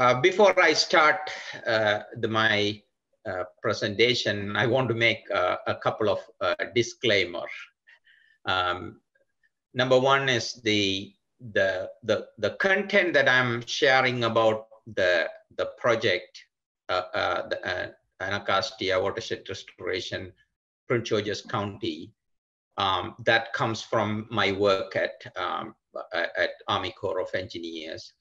Uh, before I start uh, the, my uh, presentation, I want to make uh, a couple of uh, disclaimer. Um, number one is the, the, the, the content that I'm sharing about the, the project, the Anacostia Watershed Restoration, Prince George's County, um, that comes from my work at, um, at Army Corps of Engineers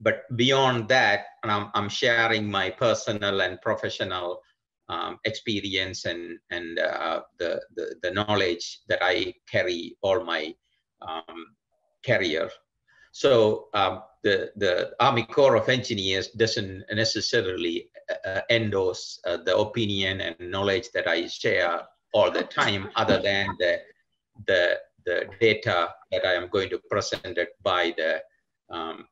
but beyond that, I'm, I'm sharing my personal and professional um, experience and, and uh, the, the, the, knowledge that I carry all my um, career. So um, the, the Army Corps of Engineers doesn't necessarily uh, endorse uh, the opinion and knowledge that I share all the time, other than the, the, the data that I am going to present it by the um,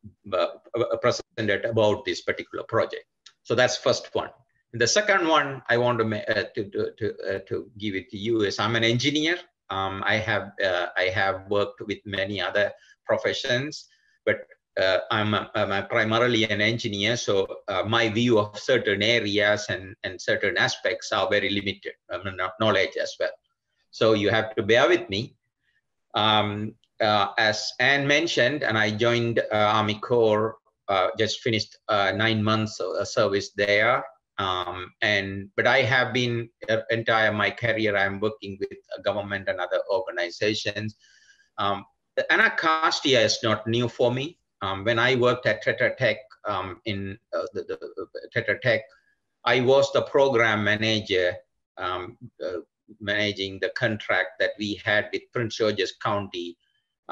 presented about this particular project. So that's first one. And the second one I want to uh, to to uh, to give it to you is I'm an engineer. Um, I have uh, I have worked with many other professions, but uh, I'm, a, I'm primarily an engineer. So uh, my view of certain areas and and certain aspects are very limited. Um, knowledge as well. So you have to bear with me. Um, as Anne mentioned, and I joined uh, Army Corps, uh, just finished uh, nine months of service there. Um, and but I have been uh, entire my career. I'm working with government and other organizations. Um, Anacostia is not new for me. Um, when I worked at Tetra Tech um, in uh, the, the, Tetra Tech, I was the program manager um, managing the contract that we had with Prince George's County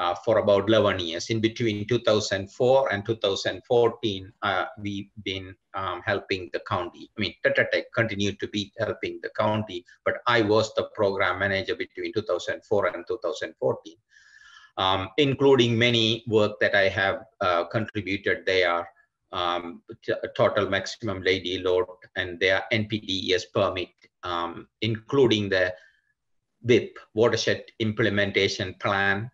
uh, for about 11 years. In between 2004 and 2014, uh, we've been um, helping the county. I mean, Tetra Tech continued to be helping the county, but I was the program manager between 2004 and 2014, um, including many work that I have uh, contributed there. Um, total maximum daily load and their NPDES permit, um, including the WIP, watershed implementation plan,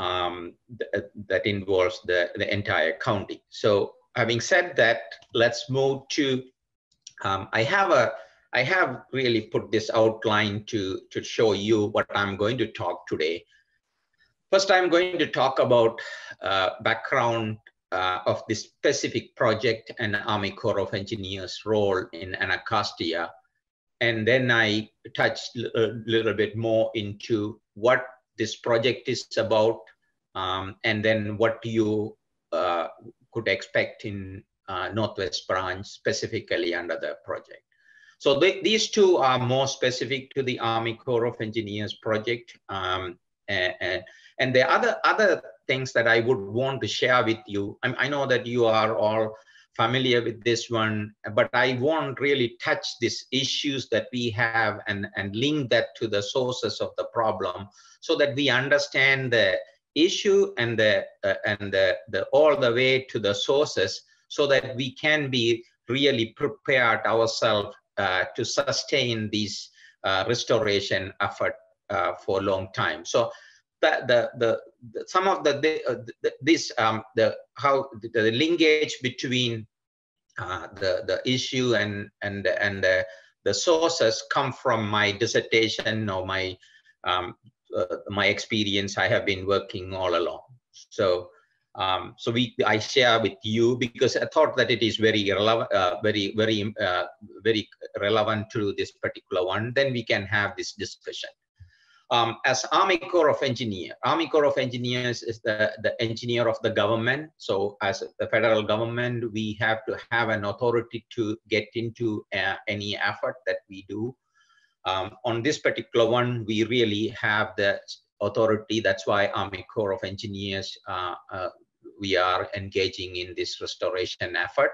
um, th uh, that involves the, the entire county. So having said that, let's move to, um, I have a, I have really put this outline to, to show you what I'm going to talk today. First, I'm going to talk about uh, background uh, of this specific project and Army Corps of Engineers role in Anacostia. And then I touched a little bit more into what this project is about, um, and then what you uh, could expect in uh, Northwest Branch specifically under the project. So these two are more specific to the Army Corps of Engineers project. Um, and, and the other, other things that I would want to share with you, I, I know that you are all familiar with this one, but I won't really touch these issues that we have and, and link that to the sources of the problem so that we understand the issue and the uh, and the, the all the way to the sources so that we can be really prepared ourselves uh, to sustain these uh, restoration effort uh, for a long time. So the, the, the, some of the, the, the this um, the how the, linkage between uh, the the issue and and and the, the sources come from my dissertation or my um, uh, my experience I have been working all along. So um, so we I share with you because I thought that it is very relevant, uh, very very uh, very relevant to this particular one. Then we can have this discussion. Um, as Army Corps of Engineer, Army Corps of Engineers is the, the engineer of the government. So as the federal government, we have to have an authority to get into uh, any effort that we do. Um, on this particular one, we really have the authority. That's why Army Corps of Engineers, uh, uh, we are engaging in this restoration effort.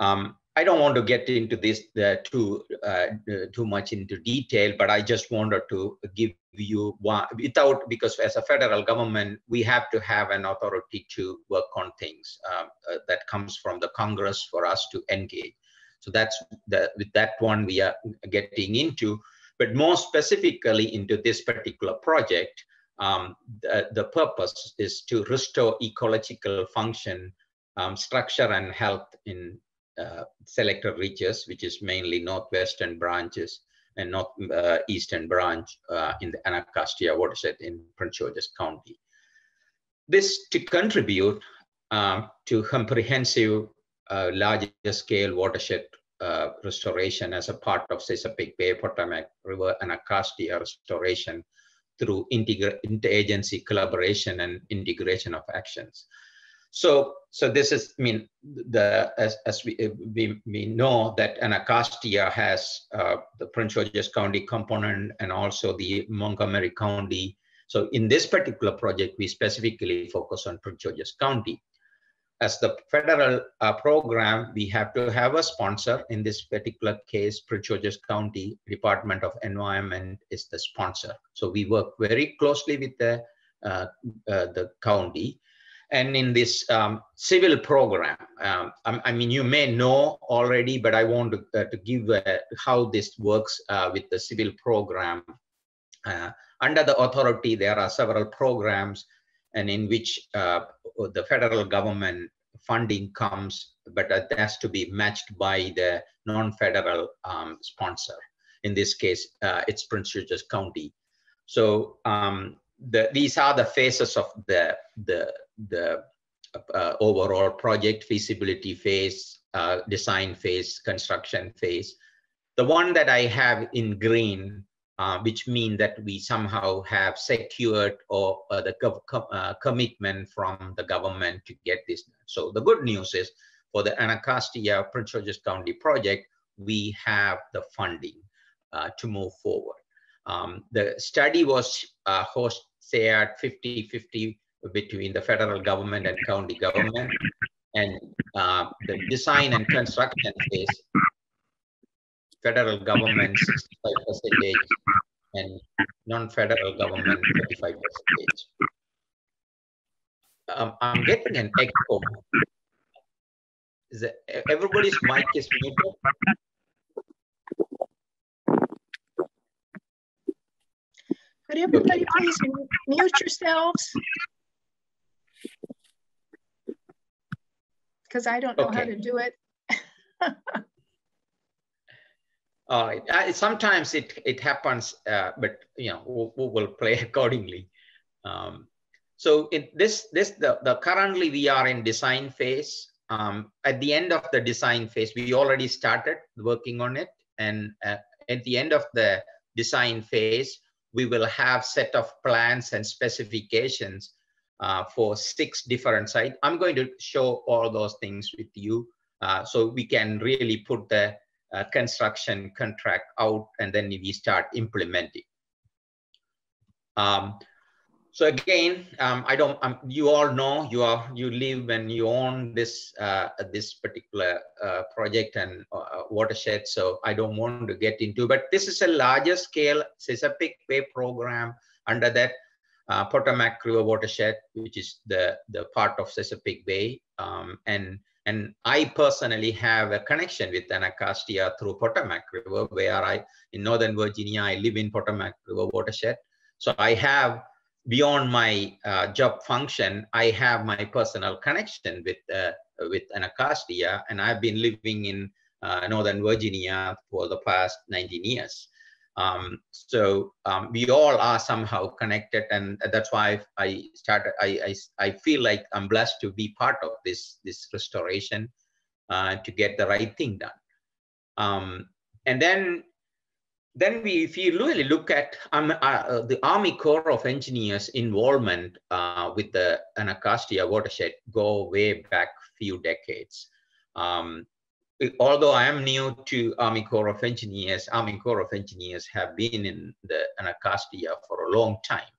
Um, I don't want to get into this uh, too uh, too much into detail, but I just wanted to give you one without because as a federal government we have to have an authority to work on things uh, uh that comes from the Congress for us to engage. So that's the, with that one we are getting into, but more specifically into this particular project, um, the, the, purpose is to restore ecological function um, structure and health in uh, selected reaches, which is mainly northwestern branches and northeastern uh, branch uh, in the Anacostia watershed in Prince George's County. This to contribute um, to comprehensive uh, larger scale watershed uh, restoration as a part of Chesapeake Bay, Potomac River, Anacostia restoration through interagency collaboration and integration of actions. So, so this is, I mean, the as, as we, we, we know that Anacostia has uh, the Prince George's County component and also the Montgomery County. So in this particular project, we specifically focus on Prince George's County. As the federal uh, program, we have to have a sponsor. In this particular case, Prince George's County Department of Environment is the sponsor. So we work very closely with the, uh, uh the county and in this um, civil program, um, I, I, mean, you may know already, but I want to, uh, to give uh, how this works uh, with the civil program. Under the authority, there are several programs and in which uh, the federal government funding comes, but it has to be matched by the non-federal um, sponsor. In this case, uh, it's Prince George's County. So um, the, these are the phases of the, the the uh, overall project feasibility phase, uh, design phase, construction phase. The one that I have in green, uh, which mean that we somehow have secured or uh, the uh, commitment from the government to get this. So the good news is for the Anacostia Prince George's County project, we have the funding uh, to move forward. Um, the study was uh, host, say at 50-50 between the federal government and county government. And uh, the design and construction phase, federal government 65 percentage and non-federal government 35 percentage. Um, I'm getting an echo. Is it, everybody's mic is muted? Could everybody please mute yourselves? because I don't know okay. how to do it. All right. Uh, sometimes it it happens, uh, but you know we'll, we'll play accordingly. Um, so in this this the, the currently we are in design phase. Um, at the end of the design phase, we already started working on it, and uh, at the end of the design phase, we will have set of plans and specifications uh, for six different sites. I'm going to show all those things with you uh, so we can really put the uh, construction contract out and then we start implementing. Um, so again, um, I don't. Um, you all know you are you live and you own this uh, this particular uh, project and uh, watershed. So I don't want to get into. But this is a larger scale Chesapeake Bay program. Under that, uh, Potomac River watershed, which is the, the part of Chesapeake Bay. Um, and, and I personally have a connection with Anacostia through Potomac River, where I, in Northern Virginia, I live in Potomac River watershed. So I have, beyond my uh, job function, I have my personal connection with, uh, with Anacostia, and I've been living in uh, Northern Virginia for the past 19 years. Um, so um, we all are somehow connected, and that's why I started. I, I, I feel like I'm blessed to be part of this this restoration uh, to get the right thing done. Um, and then then we, if you really look at um, uh, the Army Corps of Engineers involvement uh, with the Anacostia watershed go way back few decades. Um, although I am new to Army Corps of Engineers, Army Corps of Engineers have been in the Anacostia for a long time.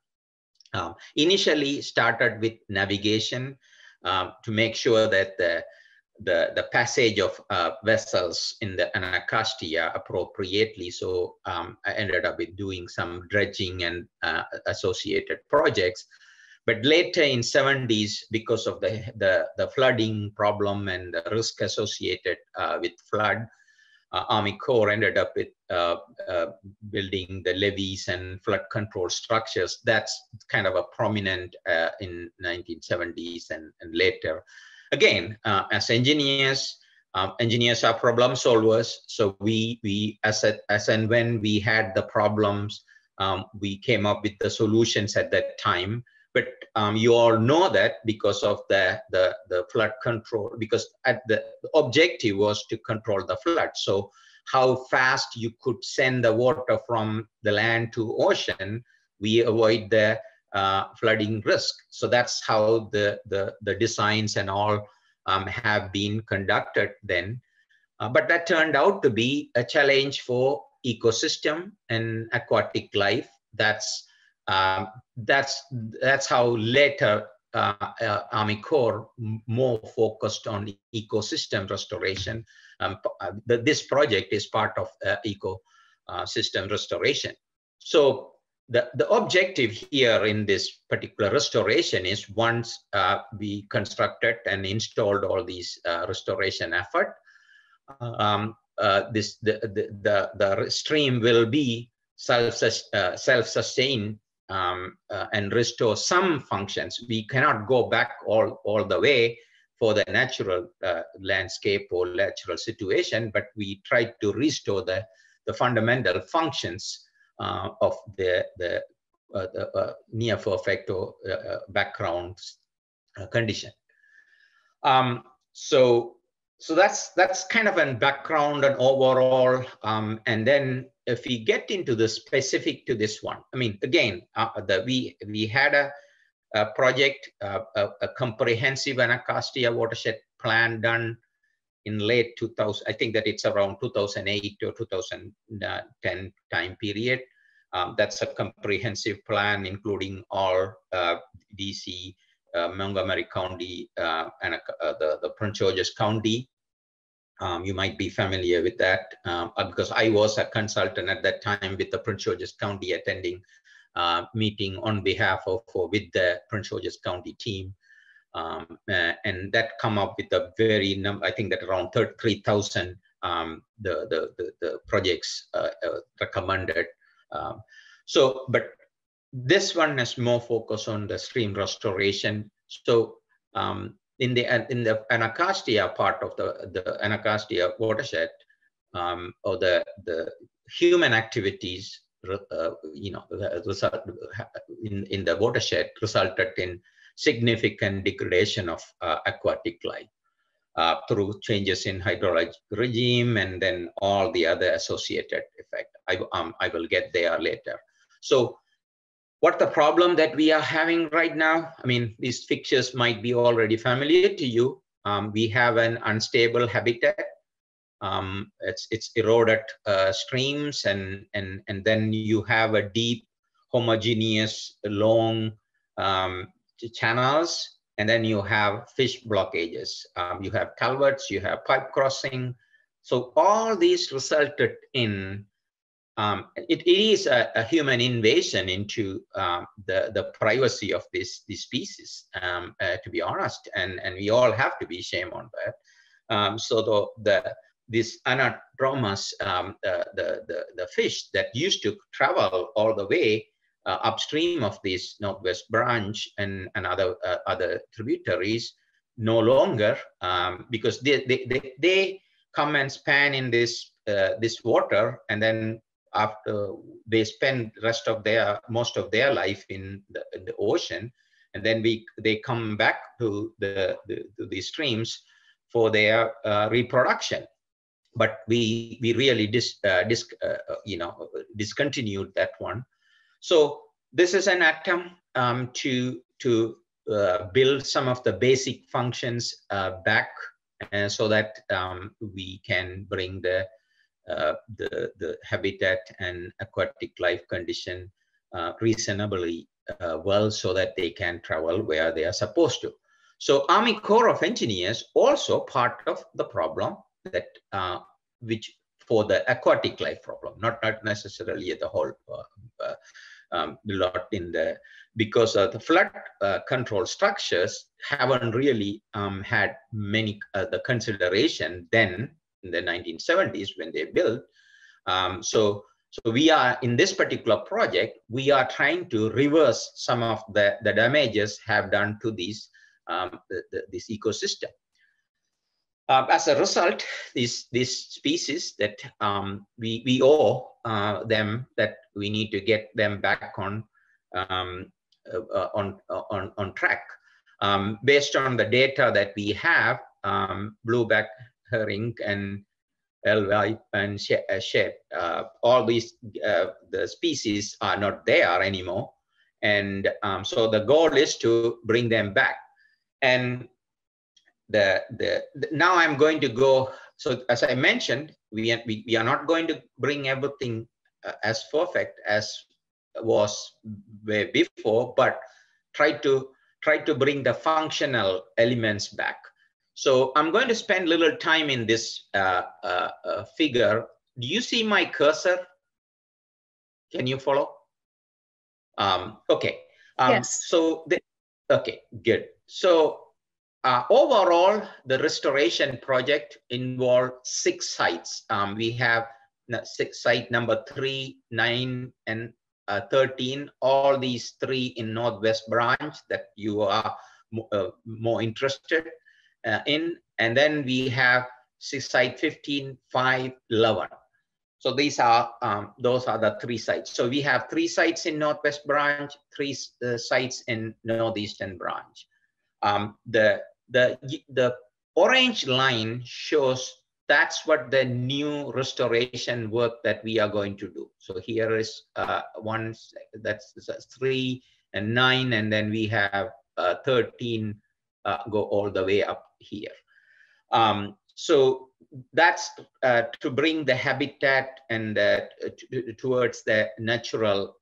Um, initially started with navigation um, to make sure that the, the, the passage of uh, vessels in the Anacostia appropriately. So um, I ended up with doing some dredging and uh, associated projects. But later in 70s, because of the, the, the flooding problem and the risk associated uh, with flood, uh, Army Corps ended up with uh, uh, building the levees and flood control structures. That's kind of a prominent uh, in 1970s and, and later. again, uh, as engineers, um, engineers are problem solvers. So we, we as, a, as and when we had the problems, um, we came up with the solutions at that time. But um, you all know that because of the, the, the flood control, because at the, objective was to control the flood. So how fast you could send the water from the land to ocean, we avoid the uh, flooding risk. So that's how the, the, the designs and all um, have been conducted then. Uh, but that turned out to be a challenge for ecosystem and aquatic life. That's um, that's that's how later uh, uh, Army Corps more focused on ecosystem restoration. Um, uh, this project is part of uh, ecosystem uh, restoration. So the, the objective here in this particular restoration is once uh, we constructed and installed all these uh, restoration effort, um, uh, this the, the, the, the, stream will be self, uh, self-sustained um, uh, and restore some functions. We cannot go back all, all the way for the natural uh, landscape or natural situation, but we try to restore the, the fundamental functions uh, of the, the, uh, the uh, near perfect or background condition. Um, so so that's that's kind of a background and overall um, and then if we get into the specific to this one i mean again uh, the we we had a, a project uh, a, a, comprehensive anacostia watershed plan done in late 2000, I think that it's around 2008 or 2010 time period. Um, that's a comprehensive plan, including all uh, DC, uh, Montgomery County, uh, and uh, the, the Prince George's County. Um, you might be familiar with that um, uh, because I was a consultant at that time with the Prince George's County attending uh, meeting on behalf of with the Prince George's County team um, uh, and that come up with a very number. I think that around 3,000 um, the, the, the the projects uh, uh, recommended. Um, so, but this one is more focused on the stream restoration. So, um, in the in the Anacostia part of the the Anacostia watershed, um, or the the human activities, uh, you know, result in in the watershed resulted in significant degradation of uh, aquatic life uh, through changes in hydrologic regime and then all the other associated effect. I, um, I will get there later. So what the problem that we are having right now, I mean, these fixtures might be already familiar to you. Um, we have an unstable habitat. Um, it's, it's eroded uh, streams and, and, and then you have a deep, homogeneous, long um, channels, and then you have fish blockages. Um, you have culverts, you have pipe crossing. So all these resulted in, um, it, it is a, a, human invasion into um, the, the privacy of this, these species, um, uh, to be honest, and, and we all have to be shame on that. Um, so the, the, this anadromous, um, the, the, the, the fish that used to travel all the way uh, upstream of this northwest branch and, and other, uh, other tributaries no longer um, because they, they, they, they, come and span in this, uh, this water and then after they spend rest of their most of their life in the, in the ocean and then we they come back to the, the the streams for their uh, reproduction. But we we really dis, uh, dis uh, you know discontinued that one. So this is an attempt um, to, to uh, build some of the basic functions uh, back uh, so that um, we can bring the, uh, the, the habitat and aquatic life condition uh, reasonably uh, well so that they can travel where they are supposed to. So Army Corps of Engineers also part of the problem that which for the aquatic life problem, not, not necessarily the whole um, lot in the because uh, the flood uh, control structures haven't really um, had many uh, the consideration then in the 1970s when they built. Um, so so we are in this particular project we are trying to reverse some of the the damages have done to these um, the, the, this ecosystem. Uh, as a result, these these species that um, we we owe uh, them that we need to get them back on um, uh, on on on track. Um, based on the data that we have, um, blueback herring and alewife and uh, uh, all these uh, the species are not there anymore, and um, so the goal is to bring them back. And the, the, the, now I'm going to go. So as I mentioned, we, we, we are not going to bring everything uh, as perfect as was before, but try to try to bring the functional elements back. So I'm going to spend a little time in this uh, uh, uh, figure. Do you see my cursor? Can you follow? Um, okay. Um, yes. So, the, okay, good. So uh, overall, the restoration project involved six sites. Um, we have six site number three, nine, and uh, 13. All these three in Northwest Branch that you are uh, more interested uh, in. And then we have six site 15, 5, 11. So these are um, those are the three sites. So we have three sites in Northwest Branch, three uh, sites in Northeastern Branch. Um, the, the, the orange line shows that's what the new restoration work that we are going to do. So here is uh, one, that's, that's three and nine, and then we have uh, 13 uh, go all the way up here. Um, so that's uh, to bring the habitat and uh, towards the natural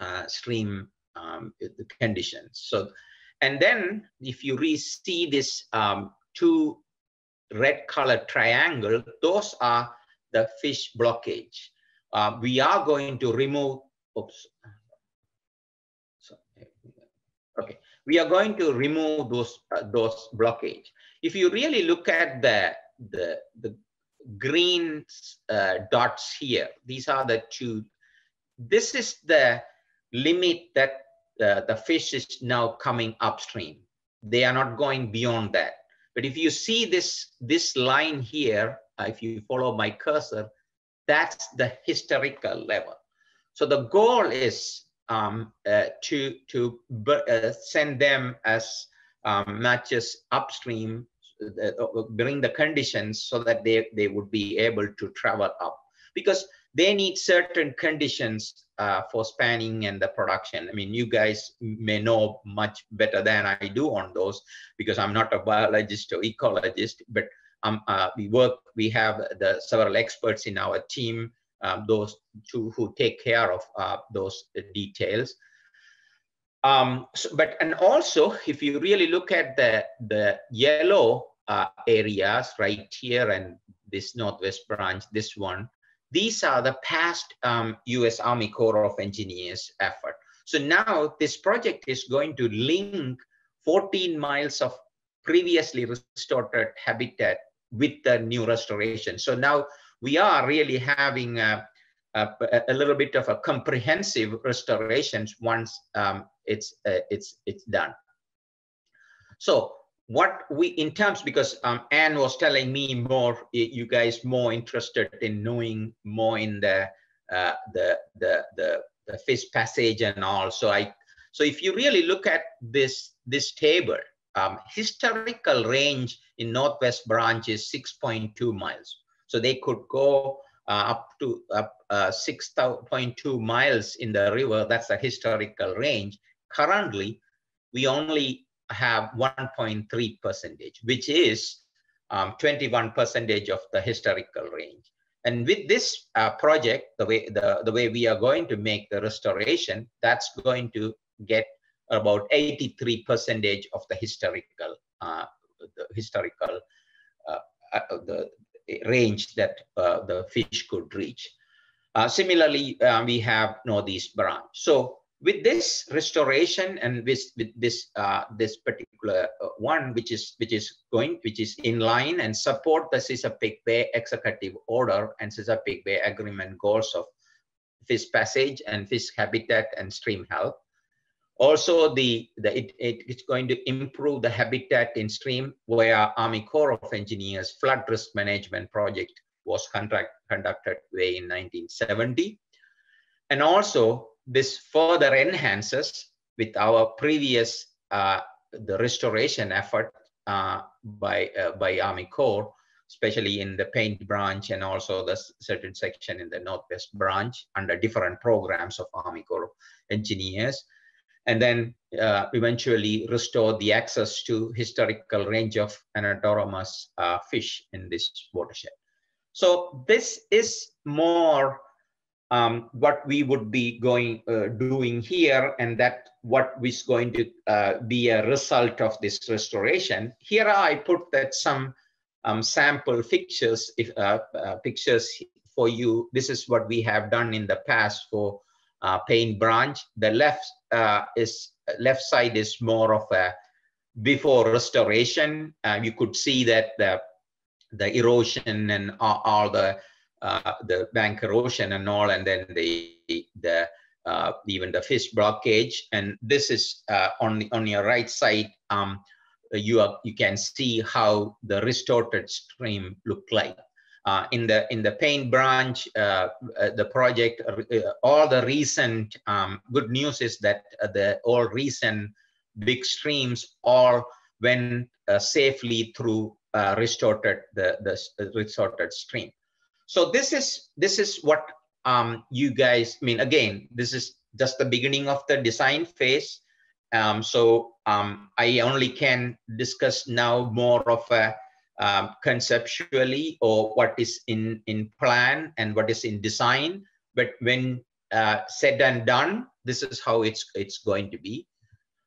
uh, stream um, conditions. So and then if you re see this um, two red colored triangle, those are the fish blockage. Uh, we are going to remove, oops. Okay, we are going to remove those, uh, those blockage. If you really look at the, the, the green uh, dots here, these are the two, this is the limit that the, the fish is now coming upstream. They are not going beyond that. But if you see this, this line here, uh, if you follow my cursor, that's the historical level. So the goal is um, uh, to, to uh, send them as um, matches upstream, uh, bring the conditions so that they, they would be able to travel up. Because they need certain conditions uh, for spanning and the production. I mean, you guys may know much better than I do on those because I'm not a biologist or ecologist, but um, uh, we work, we have the several experts in our team, um, those two who take care of uh, those details. Um, so, but and also, if you really look at the the yellow uh, areas right here and this northwest branch, this one, these are the past um, US Army Corps of Engineers effort. So now this project is going to link 14 miles of previously restored habitat with the new restoration. So now we are really having a, a, a little bit of a comprehensive restoration once um, it's, uh, it's, it's done. So what we in terms because um, Anne was telling me more, you guys more interested in knowing more in the uh, the, the the the fish passage and all. So I so if you really look at this this table, um, historical range in Northwest Branch is 6.2 miles. So they could go uh, up to up uh, 6.2 miles in the river. That's the historical range. Currently, we only have 1.3 percentage, which is um, 21 percentage of the historical range. And with this uh, project, the way the, the way we are going to make the restoration, that's going to get about 83 percentage of the historical uh, the historical uh, uh the range that uh, the fish could reach. Uh, similarly, we have northeast branch. So with this restoration and with, with this uh, this particular uh, one which is which is going which is in line and support the Chesapeake Bay executive order and Chesapeake Bay agreement goals of fish passage and fish habitat and stream health Also, the, the it, it, it's going to improve the habitat in stream where Army Corps of Engineers flood risk management project was contract, conducted way in 1970. And also, this further enhances with our previous uh, the restoration effort uh, by uh, by Army Corps, especially in the paint branch and also the certain section in the Northwest branch under different programs of Army Corps engineers and then uh, eventually restore the access to historical range of anadromous uh, fish in this watershed. So this is more um, what we would be going uh, doing here and that what is going to uh, be a result of this restoration. Here I put that some um, sample pictures, if, uh, uh, pictures for you. This is what we have done in the past for uh, paint branch. The left is left side is more of a before restoration. You could see that the the erosion and all, all the uh, the bank erosion and all, and then the the uh, even the fish blockage. And this is uh, on the, on your right side. Um, you are, you can see how the restored stream looked like. Uh, in the in the paint branch, uh, uh, the project, uh, all the recent um, good news is that uh, the all recent big streams all went uh, safely through restored the the restored stream. So this is this is what um, you guys I mean. Again, this is just the beginning of the design phase. Um, so um, I only can discuss now more of a um, conceptually or what is in, in plan and what is in design. But when uh, said and done, this is how it's, it's going to be.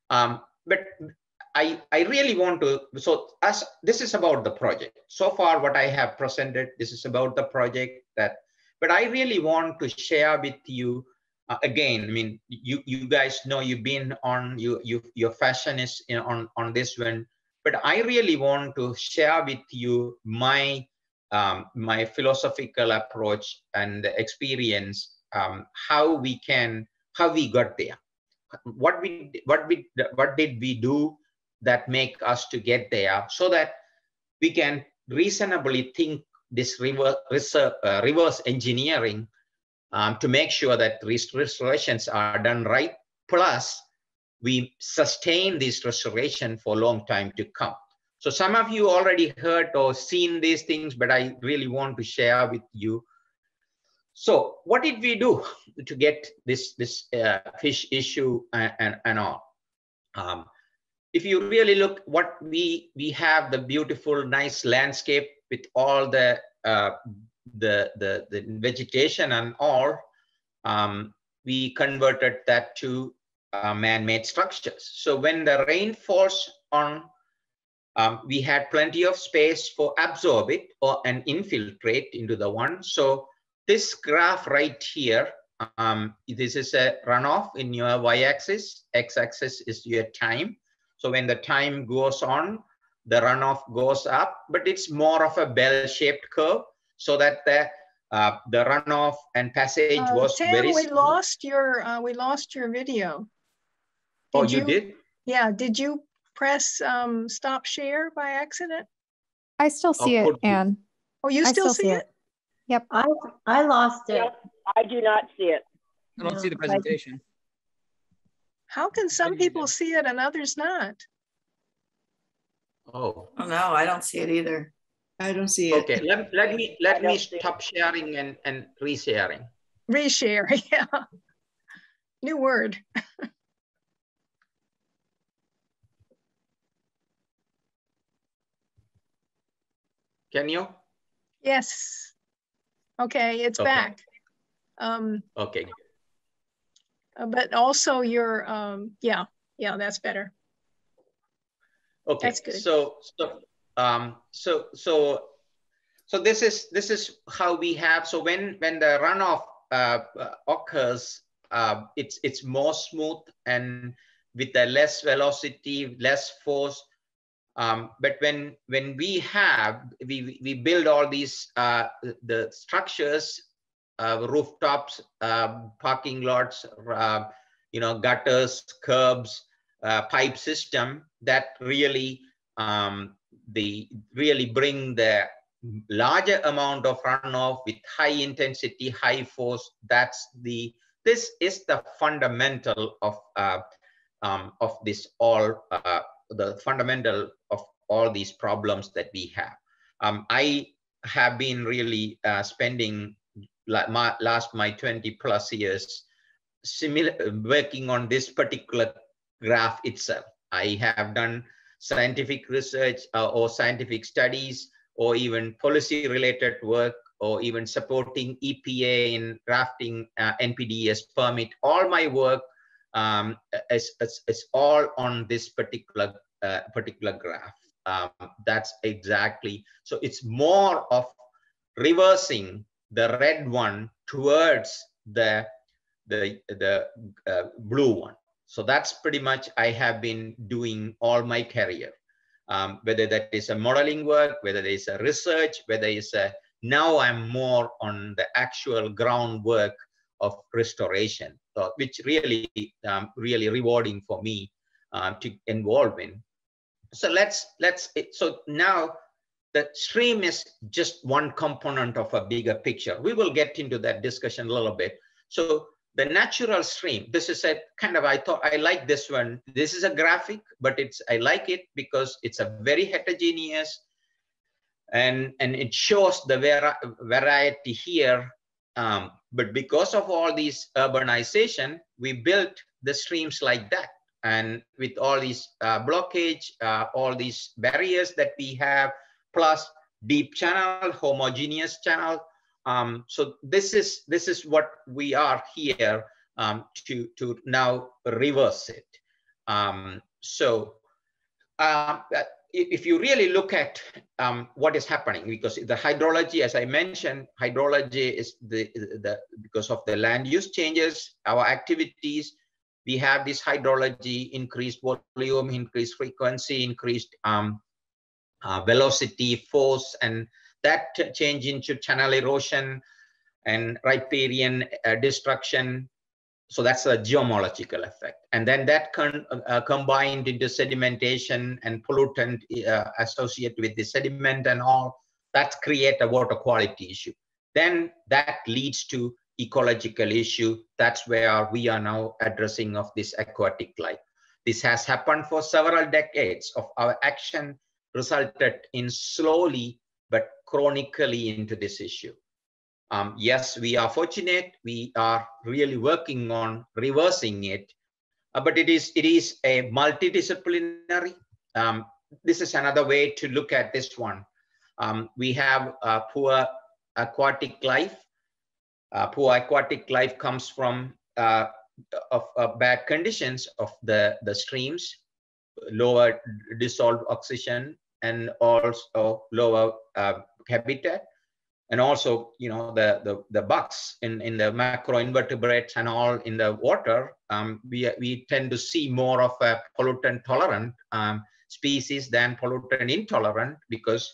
Um, but I, I really want to, so as this is about the project. So far what I have presented, this is about the project that, but I really want to share with you uh, again, I mean, you, you guys know you've been on, you, you, your fashion is in, on, on this one but I really want to share with you my um, my philosophical approach and experience, um, how we can, how we got there, what we, what we, what did we do that make us to get there, so that we can reasonably think this reverse, uh, reverse engineering um, to make sure that restorations are done right. Plus, we sustain this restoration for a long time to come. So some of you already heard or seen these things, but I really want to share with you. So what did we do to get this, this uh, fish issue and, and, and all? Um, if you really look what we, we have the beautiful, nice landscape with all the, uh, the, the, the vegetation and all, um, we converted that to uh, man-made structures. So when the rain falls on, um, we had plenty of space for absorb it or and infiltrate into the one. So this graph right here, um, this is a runoff in your y-axis, x-axis is your time. So when the time goes on, the runoff goes up, but it's more of a bell-shaped curve so that the uh, the runoff and passage uh, was Tim, very. we lost your uh, we lost your video. Oh, you, you did? Yeah. Did you press um, stop share by accident? I still see oh, it, Anne. Oh, you still, still see, see it? it? Yep. I I lost it. I do not see it. I don't no, see the presentation. How can some people see it and others not? Oh. Oh no, I don't see it either. I don't see it. Okay, let, let me let me stop sharing and, and resharing. Reshare, yeah. New word. Can you? Yes. Okay, it's okay. back. Um, okay. Uh, but also your, um, yeah, yeah, that's better. Okay, that's good. So, so, um, so, so, so this is this is how we have. So when when the runoff uh, uh, occurs, uh, it's it's more smooth and with a less velocity, less force, um, but when when we have we we build all these uh, the structures, rooftops, uh, parking lots, uh, you know, gutters, curbs, uh, pipe system that really um, the really bring the larger amount of runoff with high intensity, high force. That's the this is the fundamental of uh, um, of this all uh, the fundamental of all these problems that we have. Um, I have been really uh, spending like my, last my 20 plus years similar working on this particular graph itself. I have done scientific research uh, or scientific studies or even policy related work or even supporting EPA in drafting uh, NPDES permit. All my work um, is, is, is, all on this particular uh, particular graph. Um, that's exactly, so it's more of reversing the red one towards the, the, the uh, blue one. So that's pretty much I have been doing all my career. Um, whether that is a modeling work, whether it is a research, whether it's a, now I'm more on the actual groundwork of restoration, so, which really, um, really rewarding for me uh, to involve in. So let's, let's, so now the stream is just one component of a bigger picture. We will get into that discussion a little bit. So the natural stream, this is a kind of, I thought I like this one. This is a graphic, but it's, I like it because it's a very heterogeneous and, and it shows the var variety here. Um, but because of all these urbanization, we built the streams like that. And with all these uh, blockage, uh, all these barriers that we have, plus deep channel, homogeneous channel. Um, so this is this is what we are here um, to to now reverse it. Um, so uh, if you really look at um, what is happening, because the hydrology, as I mentioned, hydrology is the, the because of the land use changes, our activities, we have this hydrology, increased volume, increased frequency, increased um, uh, velocity, force, and that change into channel erosion and riparian uh, destruction. So that's a geomological effect. And then that uh, combined into sedimentation and pollutant uh, associated with the sediment and all, that create a water quality issue. Then that leads to ecological issue. That's where we are now addressing of this aquatic life. This has happened for several decades of our action resulted in slowly but chronically into this issue. Um, yes, we are fortunate. We are really working on reversing it, uh, but it is it is a multidisciplinary. Um, this is another way to look at this one. Um, we have poor aquatic life. Uh, poor aquatic life comes from uh, of, of bad conditions of the the streams, lower dissolved oxygen, and also lower uh, habitat and also you know the the, the bugs in in the macroinvertebrates and all in the water um, we we tend to see more of a pollutant tolerant um, species than pollutant intolerant because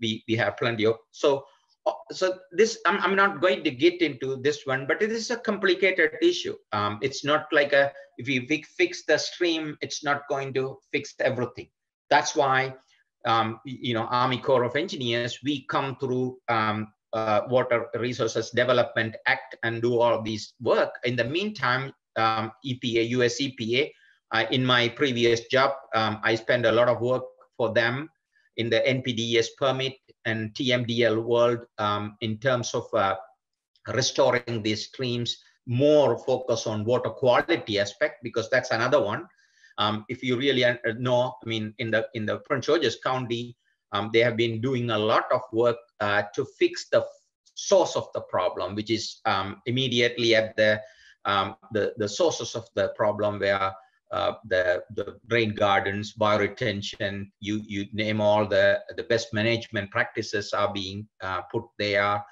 we we have plenty of so uh, so this I'm, I'm not going to get into this one but it is a complicated issue. Um, it's not like a if we fix the stream it's not going to fix everything. That's why um, you know, Army Corps of Engineers, we come through um, uh, Water Resources Development Act and do all these work. In the meantime, um, EPA, US EPA, uh, in my previous job, um, I spent a lot of work for them in the NPDES permit and TMDL world um, in terms of uh, restoring these streams, more focus on water quality aspect, because that's another one. Um, if you really uh, know, I mean, in the in the Prince George's County, um, they have been doing a lot of work uh, to fix the source of the problem, which is um, immediately at the, um, the the sources of the problem where uh, the the rain gardens, bioretention, you you name all the the best management practices are being uh, put there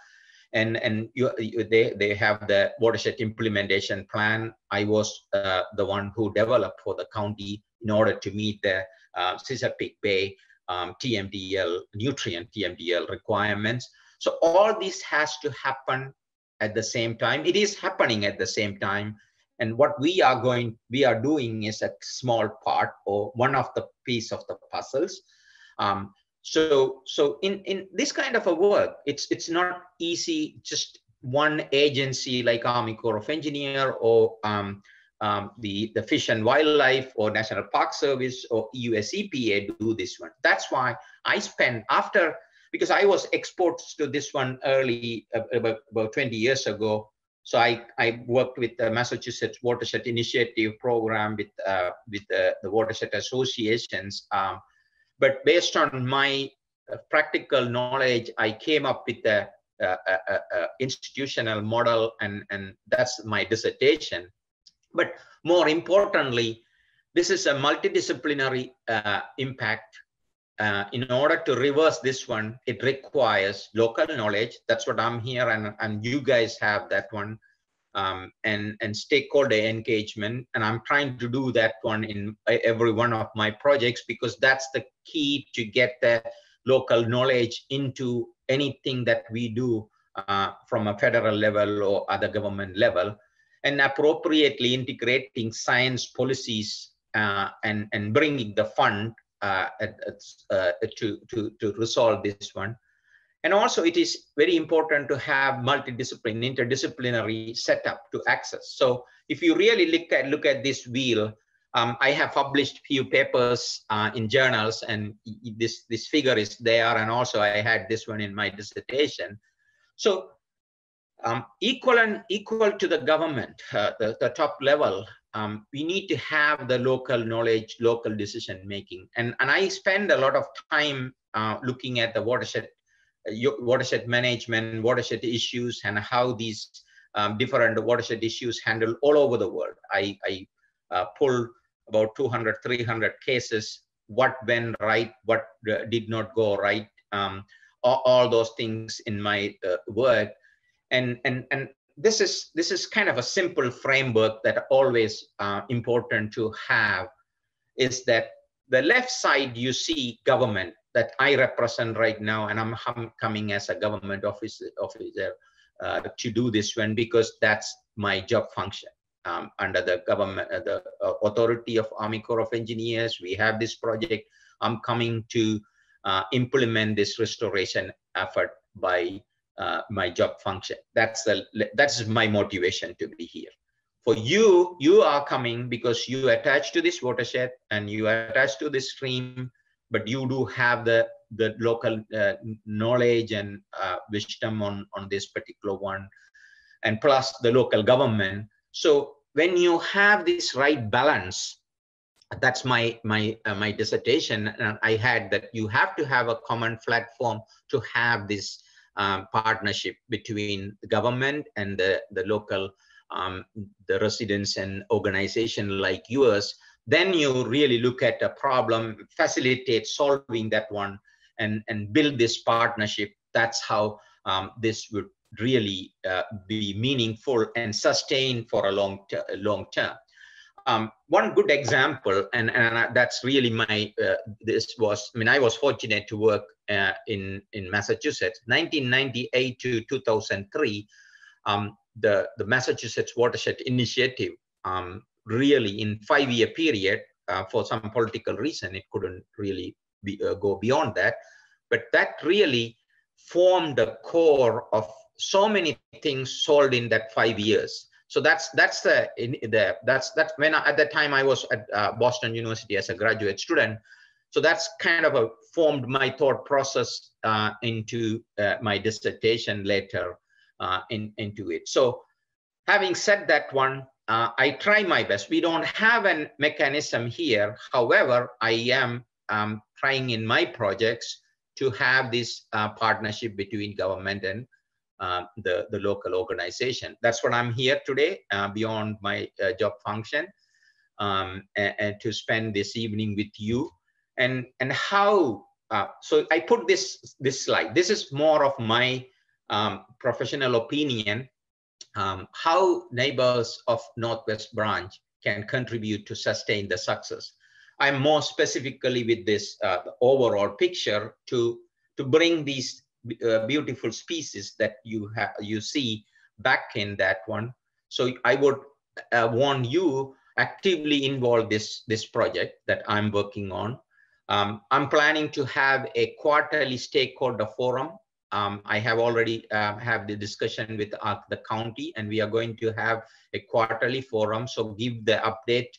and and you, you, they they have the watershed implementation plan. I was uh, the one who developed for the county in order to meet the uh, Chesapeake Bay um, TMDL nutrient TMDL requirements. So all this has to happen at the same time. It is happening at the same time, And what we are going, we are doing is a small part or one of the piece of the puzzles. Um, so, so in, in this kind of a work, it's, it's not easy, just one agency like Army Corps of Engineer or um, um, the, the Fish and Wildlife or National Park Service or US EPA do this one. That's why I spent after, because I was exposed to this one early, uh, about, about 20 years ago, so I, I worked with the Massachusetts Watershed Initiative program with, uh, with the, the watershed associations. Um, but based on my uh, practical knowledge, I came up with the uh, uh, uh, institutional model and, and that's my dissertation. But more importantly, this is a multidisciplinary impact uh, in order to reverse this one, it requires local knowledge. That's what I'm here, and, and you guys have that one, um, and and stakeholder engagement. And I'm trying to do that one in every one of my projects because that's the key to get the local knowledge into anything that we do uh, from a federal level or other government level, and appropriately integrating science policies uh, and and bringing the fund uh, uh, to, to, to resolve this one. And also it is very important to have multidiscipline, interdisciplinary setup to access. So if you really look at, look at this wheel, um, I have published few papers uh, in journals and this, this figure is there. And also I had this one in my dissertation. So um, equal and equal to the government, uh, the, the top level, um, we need to have the local knowledge, local decision making. And, and I spend a lot of time uh, looking at the watershed, watershed management, watershed issues, and how these um, different watershed issues handled all over the world. I, I uh, pull about 200, 300 cases, what went right, what uh, did not go right, um, all, all, those things in my uh, work. And, and, and this is this is kind of a simple framework that always uh, important to have is that the left side you see government that I represent right now, and I'm, coming as a government officer, officer uh, to do this one because that's my job function. Um, under the government, uh, the uh, authority of Army Corps of Engineers, we have this project. I'm coming to uh, implement this restoration effort by uh, my job function. That's the that's my motivation to be here. For you, you are coming because you attach to this watershed and you attach to this stream, but you do have the the local uh, knowledge and uh, wisdom on on this particular one, and plus the local government. So when you have this right balance, that's my my uh, my dissertation. And i had that you have to have a common platform to have this um, partnership between the government and the, the local um, the residents and organization like yours then you really look at a problem facilitate solving that one and and build this partnership that's how um, this would really uh, be meaningful and sustain for a long long term um, one good example, and, and that's really my, uh, this was, I mean, I was fortunate to work uh, in, in Massachusetts. 1998 to 2003, um, the, the Massachusetts Watershed Initiative um, really in five-year period, uh, for some political reason, it couldn't really be, uh, go beyond that. But that really formed the core of so many things solved in that five years so that's that's the the that's that's when I, at that time I was at uh, Boston University as a graduate student. So that's kind of a formed my thought process uh, into uh, my dissertation later uh, in, into it. So having said that one, uh, I try my best. We don't have a mechanism here. However, I am um, trying in my projects to have this uh, partnership between government and uh, the, the local organization. That's what I'm here today, uh, beyond my uh, job function, um, and, and, to spend this evening with you. And, and how, uh, so I put this, this slide. This is more of my um, professional opinion, um, how neighbors of Northwest Branch can contribute to sustain the success. I'm more specifically with this uh, overall picture to, to bring these uh, beautiful species that you have you see back in that one. So I would uh, want you actively involve this this project that I'm working on. Um, I'm planning to have a quarterly stakeholder forum. Um, I have already uh, have the discussion with uh, the county, and we are going to have a quarterly forum. So give the update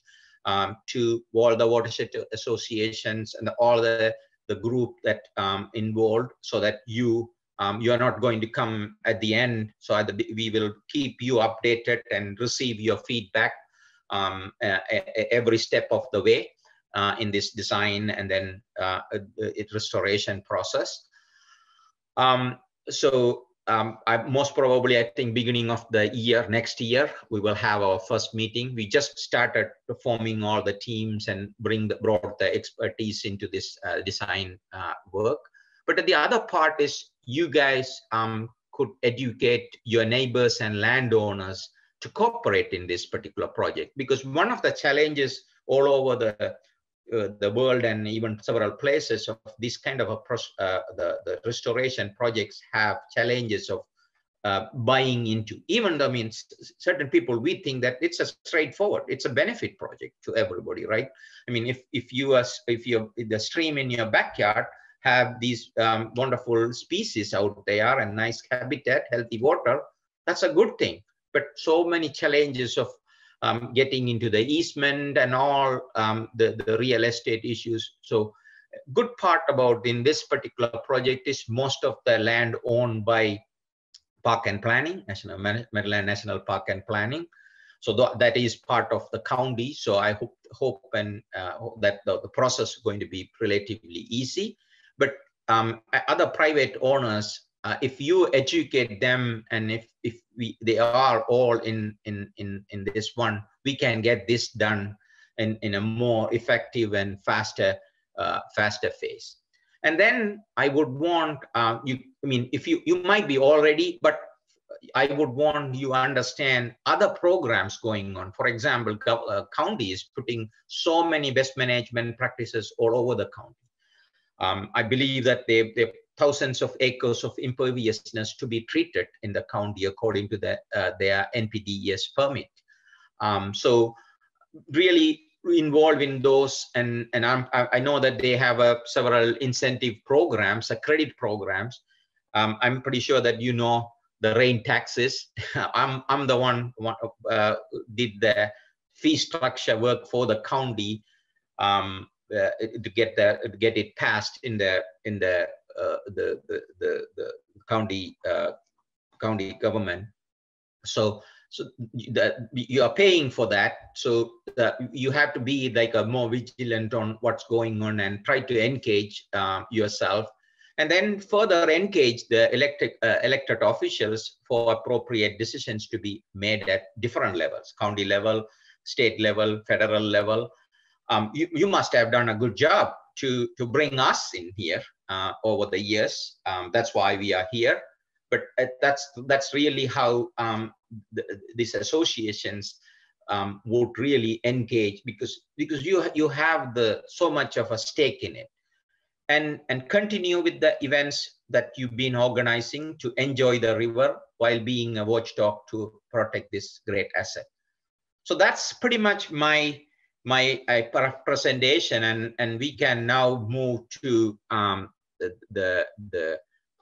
um, to all the watershed associations and all the the group that um, involved, so that you um, you are not going to come at the end. So the, we will keep you updated and receive your feedback um, uh, every step of the way uh, in this design and then uh, it restoration process. Um, so um, I, most probably, I think beginning of the year, next year, we will have our first meeting. We just started forming all the teams and bring the, brought the expertise into this uh, design uh, work. But the other part is you guys um, could educate your neighbors and landowners to cooperate in this particular project because one of the challenges all over the uh, the world and even several places of this kind of a uh, the, the restoration projects have challenges of uh, buying into even though I mean certain people we think that it's a straightforward it's a benefit project to everybody right? I mean if if you are if you the stream in your backyard have these um, wonderful species out there and nice habitat healthy water that's a good thing. But so many challenges of um, getting into the easement and all um, the, the real estate issues. So good part about in this particular project is most of the land owned by Park and Planning, National Maryland National Park and Planning. So th that is part of the county. So I hope hope and uh, that the, the, process is going to be relatively easy. But um, other private owners uh, if you educate them and if if we they are all in in in in this one we can get this done in in a more effective and faster uh, faster phase. And then i would want uh, you i mean if you you might be already but i would want you understand other programs going on. For example uh, county is putting so many best management practices all over the county. Um, i believe that they they thousands of acres of imperviousness to be treated in the county according to the, uh, their NPDES permit. Um, so really involved in those and, and I'm, i know that they have uh, several incentive programs, uh, credit programs. Um, I'm pretty sure that you know the rain taxes. I'm, I'm the one, one uh, did the fee structure work for the county um, uh, to get the get it passed in the in the the, the, the, the, county uh, county government. So so that you are paying for that. So you have to be like a more vigilant on what's going on and try to engage um, yourself. And then further engage the elected, uh, elected officials for appropriate decisions to be made at different levels, county level, state level, federal level. Um, you, you must have done a good job to, to bring us in here uh, over the years. Um, that's why we are here. But uh, that's that's really how um, the, these associations um, would really engage because because you you have the so much of a stake in it, and and continue with the events that you've been organizing to enjoy the river while being a watchdog to protect this great asset. So that's pretty much my my uh, presentation and and we can now move to um, the, the, the,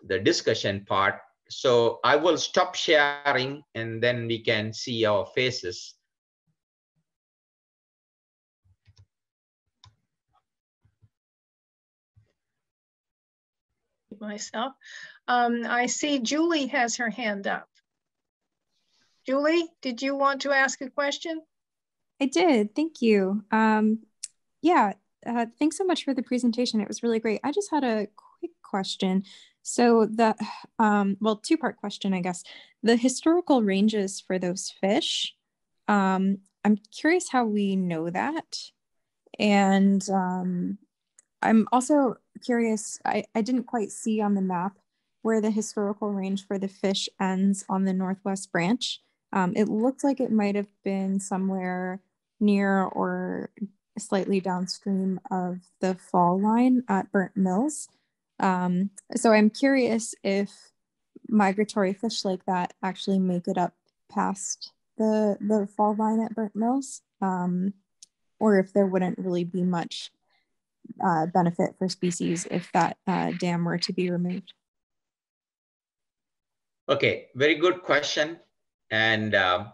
the discussion part. So I will stop sharing and then we can see our faces. Myself. Um, I see Julie has her hand up. Julie, did you want to ask a question? I did. Thank you. Um, yeah, uh, thanks so much for the presentation. It was really great. I just had a quick question. So the, um, well, two part question, I guess. The historical ranges for those fish, um, I'm curious how we know that. And um, I'm also curious, I, I didn't quite see on the map where the historical range for the fish ends on the Northwest branch. Um, it looked like it might have been somewhere near or slightly downstream of the fall line at Burnt Mills. Um, so I'm curious if migratory fish like that actually make it up past the the fall line at Burnt Mills, um, or if there wouldn't really be much uh, benefit for species if that uh, dam were to be removed. Okay, very good question. And, um,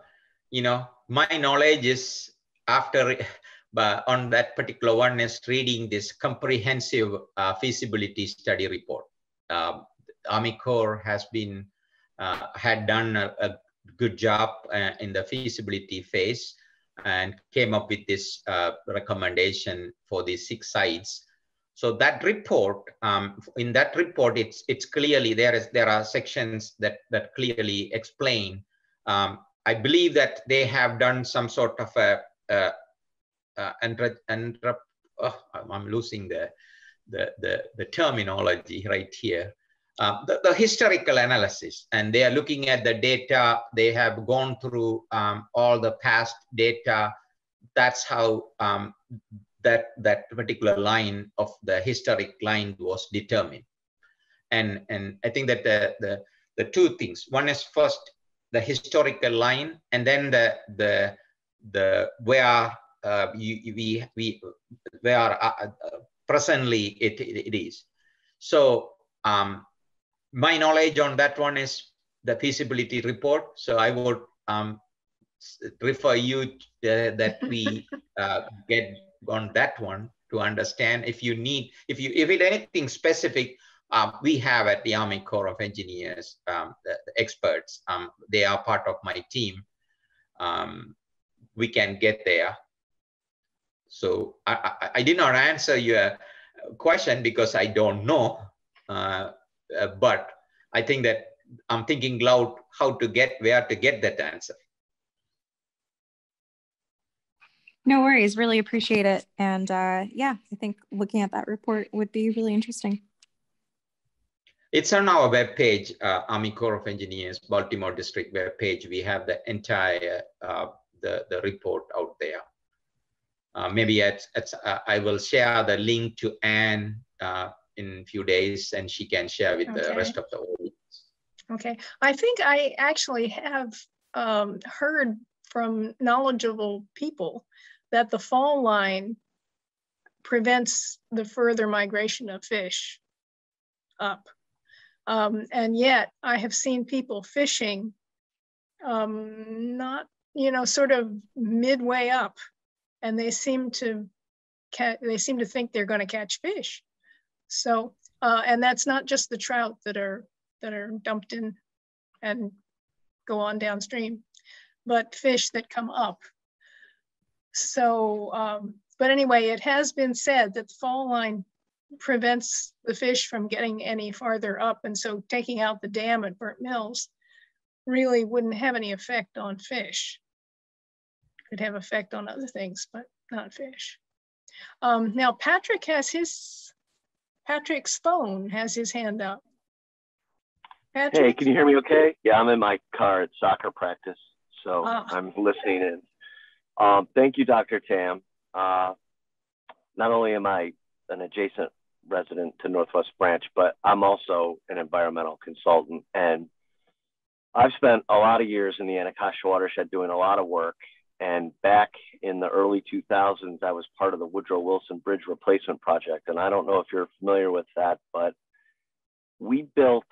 you know, my knowledge is after, but on that particular one is reading this comprehensive uh, feasibility study report. Um, Army Corps has been, uh, had done a, a good job uh, in the feasibility phase and came up with this uh, recommendation for these six sites. So that report, um, in that report, it's it's clearly there is there are sections that that clearly explain. Um, I believe that they have done some sort of a, a, a entre, entre, oh, I'm losing the, the the the terminology right here. Um, the, the, historical analysis, and they are looking at the data. They have gone through um, all the past data. That's how um, that that particular line of the historic line was determined. And and I think that the the, the two things. One is first the historical line, and then the the the where uh, you, we we where uh, uh, presently it, it is. So um, my knowledge on that one is the feasibility report. So I would um, refer you uh, that we uh, get on that one to understand if you need, if you, if it anything specific, um, we have at the Army Corps of Engineers, um, the, the experts, um, they are part of my team. We can get there. So I, I, I, did not answer your question because I don't know. Uh, uh, but I think that I'm thinking loud how to get where to get that answer. No worries, really appreciate it. And uh, yeah, I think looking at that report would be really interesting. It's on our webpage, uh, Army Corps of Engineers, Baltimore District webpage. We have the entire uh, the, the report out there. Uh, maybe at, at uh, I will share the link to Anne uh, in a few days and she can share with okay. the rest of the audience. Okay, I think I actually have um, heard from knowledgeable people that the fall line prevents the further migration of fish up. Um, and yet I have seen people fishing um, not, you know, sort of midway up and they seem to they seem to think they're going to catch fish. So, uh, and that's not just the trout that are that are dumped in and go on downstream, but fish that come up. So, um, but anyway, it has been said that the fall line prevents the fish from getting any farther up. And so taking out the dam at Burnt Mills really wouldn't have any effect on fish. Could have effect on other things, but not fish. Um, now Patrick has his Patrick Stone has his hand up. Patrick? Hey, can you hear me okay? Yeah, I'm in my car at soccer practice, so ah. I'm listening in. Um, thank you, Dr. Tam. Uh, not only am I an adjacent resident to Northwest Branch, but I'm also an environmental consultant. And I've spent a lot of years in the Anacostia watershed doing a lot of work and back in the early 2000s, I was part of the Woodrow Wilson Bridge Replacement Project. And I don't know if you're familiar with that, but we built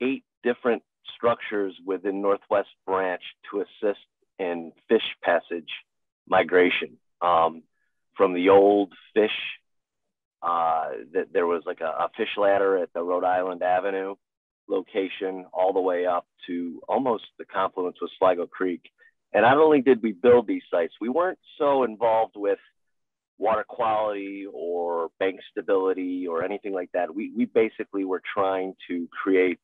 eight different structures within Northwest Branch to assist in fish passage migration. Um, from the old fish, uh, that there was like a, a fish ladder at the Rhode Island Avenue location all the way up to almost the confluence with Sligo Creek and not only did we build these sites, we weren't so involved with water quality or bank stability or anything like that. We, we basically were trying to create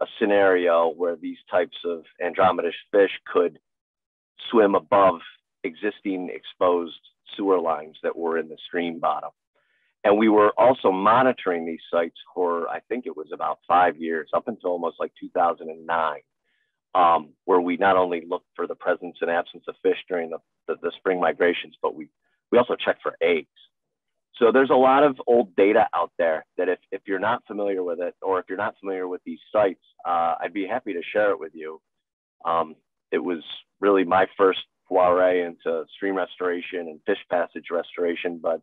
a scenario where these types of anadromous fish could swim above existing exposed sewer lines that were in the stream bottom. And we were also monitoring these sites for, I think it was about five years, up until almost like 2009 um, where we not only look for the presence and absence of fish during the, the, the, spring migrations, but we, we also check for eggs. So there's a lot of old data out there that if, if you're not familiar with it, or if you're not familiar with these sites, uh, I'd be happy to share it with you. Um, it was really my first foray into stream restoration and fish passage restoration, but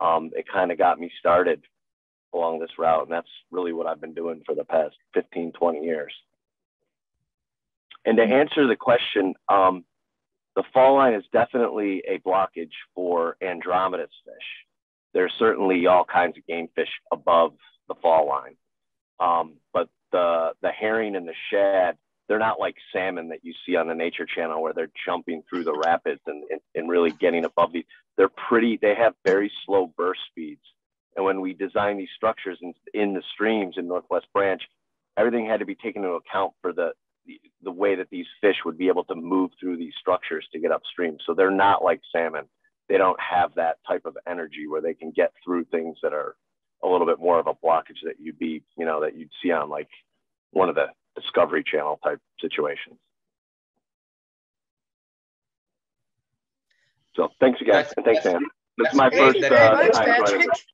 um, it kind of got me started along this route. And that's really what I've been doing for the past 15, 20 years. And to answer the question, um, the fall line is definitely a blockage for anadromous fish. There's certainly all kinds of game fish above the fall line. Um, but the, the herring and the shad, they're not like salmon that you see on the nature channel where they're jumping through the rapids and, and, and really getting above these. They're pretty, they have very slow burst speeds. And when we design these structures in, in the streams in Northwest Branch, everything had to be taken into account for the, the, way that these fish would be able to move through these structures to get upstream. So they're not like salmon. They don't have that type of energy where they can get through things that are a little bit more of a blockage that you'd be, you know, that you'd see on like one of the Discovery Channel type situations. So thanks again, that's, and thanks, Sam. This is my first uh, time joining this.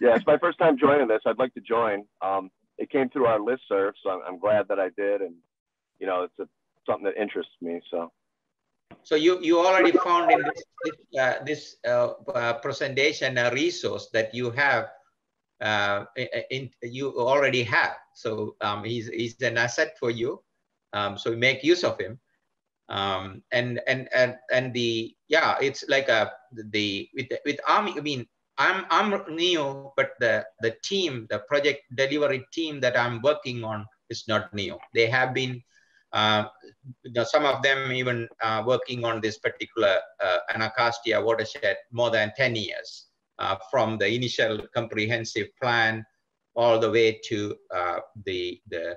Yeah, it's my first time joining this. I'd like to join. Um, it came through our list serve, so I'm, I'm, glad that I did, and you know, it's a, something that interests me. So. So you you already found in this this, uh, this uh, uh presentation a resource that you have uh, in, you already have. So um, he's, he's an asset for you. Um, so make use of him. Um, and, and, and, and the, yeah, it's like a, the, with, with army, I mean, I'm, I'm new, but the, the team, the project delivery team that I'm working on is not new. They have been, uh, some of them even uh, working on this particular uh, Anacostia watershed more than 10 years from the initial comprehensive plan all the way to the, the,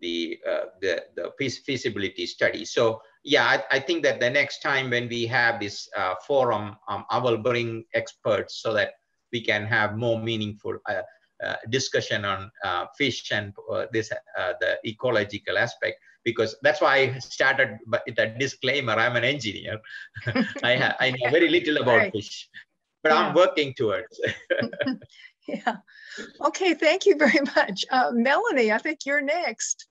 the, the, the feasibility study. So yeah, I, I, think that the next time when we have this uh, forum, um, I will bring experts so that we can have more meaningful uh, uh, discussion on fish and this the ecological aspect because that's why I started with a disclaimer. I'm an engineer. I, I know very little about right. fish but yeah. I'm working towards. yeah. Okay. Thank you very much, uh, Melanie. I think you're next.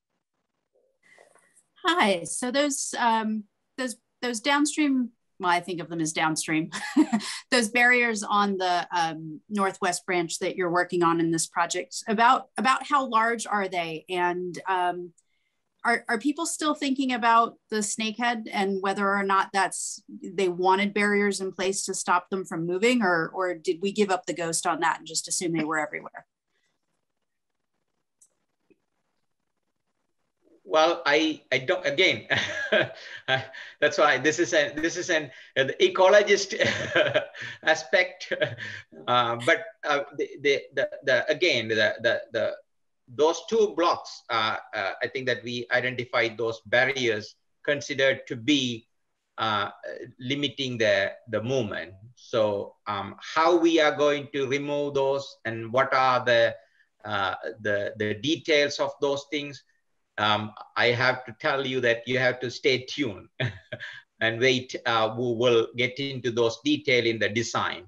Hi. So those um, those those downstream. Well, I think of them as downstream. those barriers on the um, northwest branch that you're working on in this project. About about how large are they, and um, are, are people still thinking about the snakehead and whether or not that's they wanted barriers in place to stop them from moving or or did we give up the ghost on that and just assume they were everywhere? Well i i don't again that's why this is a this is an, an ecologist aspect. Uh, but uh, the, the, the the again the the the those two blocks, uh, uh, I think that we identified those barriers considered to be uh, limiting the, the movement. So um, how we are going to remove those and what are the, uh, the, the details of those things, um, I have to tell you that you have to stay tuned and wait. Uh, we will get into those detail in the design.